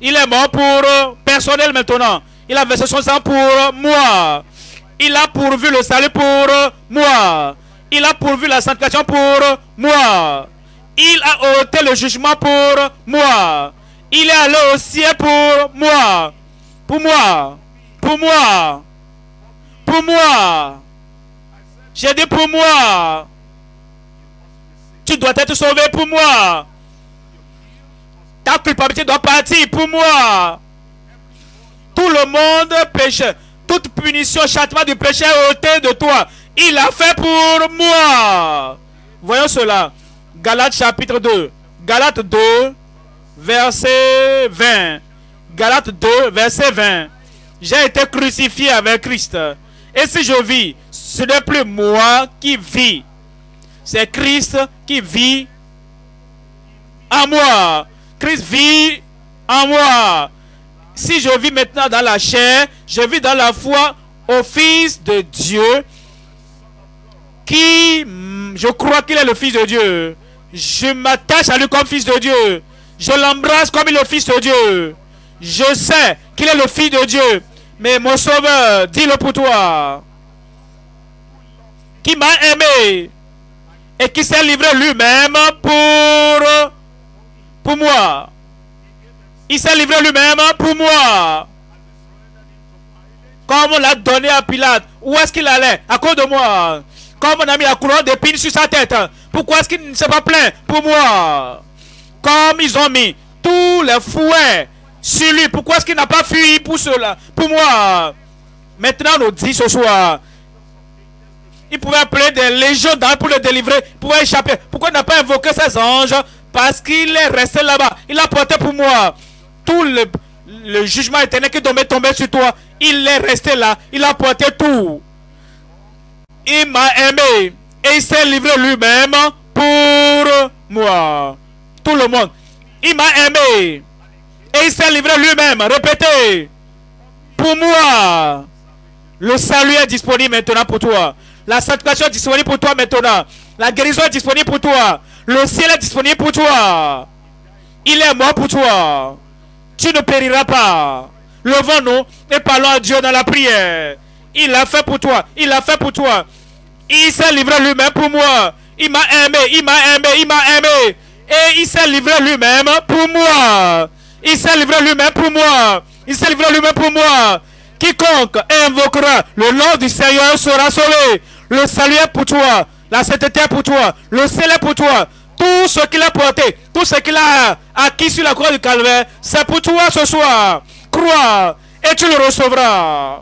Il est mort pour personnel maintenant. Il a versé son sang pour moi. Il a pourvu le salut pour moi. Il a pourvu la sanctification pour moi. Il a ôté le jugement pour moi. Il est allé au ciel pour moi. Pour moi. Pour moi. Pour moi. J'ai dit pour moi. Tu dois être sauvé pour moi. Ta culpabilité doit partir pour moi. Tout le monde péche. Toute punition, châtiment du péché est ôté de toi. Il a fait pour moi. Voyons cela. Galates chapitre 2. Galates 2, verset 20. Galates 2, verset 20. J'ai été crucifié avec Christ. Et si je vis, ce n'est plus moi qui vis. C'est Christ qui vit en moi. Christ vit en moi. Si je vis maintenant dans la chair, je vis dans la foi au Fils de Dieu qui, je crois qu'il est le Fils de Dieu. Je m'attache à lui comme Fils de Dieu. Je l'embrasse comme il est le Fils de Dieu. Je sais qu'il est le Fils de Dieu. Mais mon Sauveur, dis-le pour toi. Qui m'a aimé et qui s'est livré lui-même pour, pour moi. Il s'est livré lui-même pour moi. Comme on l'a donné à Pilate. Où est-ce qu'il allait? À cause de moi. Comme on a mis la couronne d'épines sur sa tête. Pourquoi est-ce qu'il ne s'est pas plaint pour moi? Comme ils ont mis tous les fouets sur lui. Pourquoi est-ce qu'il n'a pas fui pour cela Pour moi? Maintenant, on nous dit ce soir. Il pouvait appeler des légions pour le délivrer. Il échapper. Pourquoi il n'a pas invoqué ses anges? Parce qu'il est resté là-bas. Il a porté pour moi tout le, le jugement éternel qui devait tomber sur toi. Il est resté là. Il a porté tout il m'a aimé et il s'est livré lui-même pour moi. Tout le monde. Il m'a aimé et il s'est livré lui-même. Répétez. Pour moi. Le salut est disponible maintenant pour toi. La sanctification est disponible pour toi maintenant. La guérison est disponible pour toi. Le ciel est disponible pour toi. Il est mort pour toi. Tu ne périras pas. Levons-nous et parlons à Dieu dans la prière. Il l'a fait pour toi. Il l'a fait pour toi. Il s'est livré lui-même pour moi. Il m'a aimé, il m'a aimé, il m'a aimé. Et il s'est livré lui-même pour moi. Il s'est livré lui-même pour moi. Il s'est livré lui-même pour moi. Quiconque invoquera le nom du Seigneur sera sauvé. Le salut est pour toi. La sainteté est pour toi. Le ciel est pour toi. Tout ce qu'il a porté, tout ce qu'il a acquis sur la croix du calvaire, c'est pour toi ce soir. Crois et tu le recevras.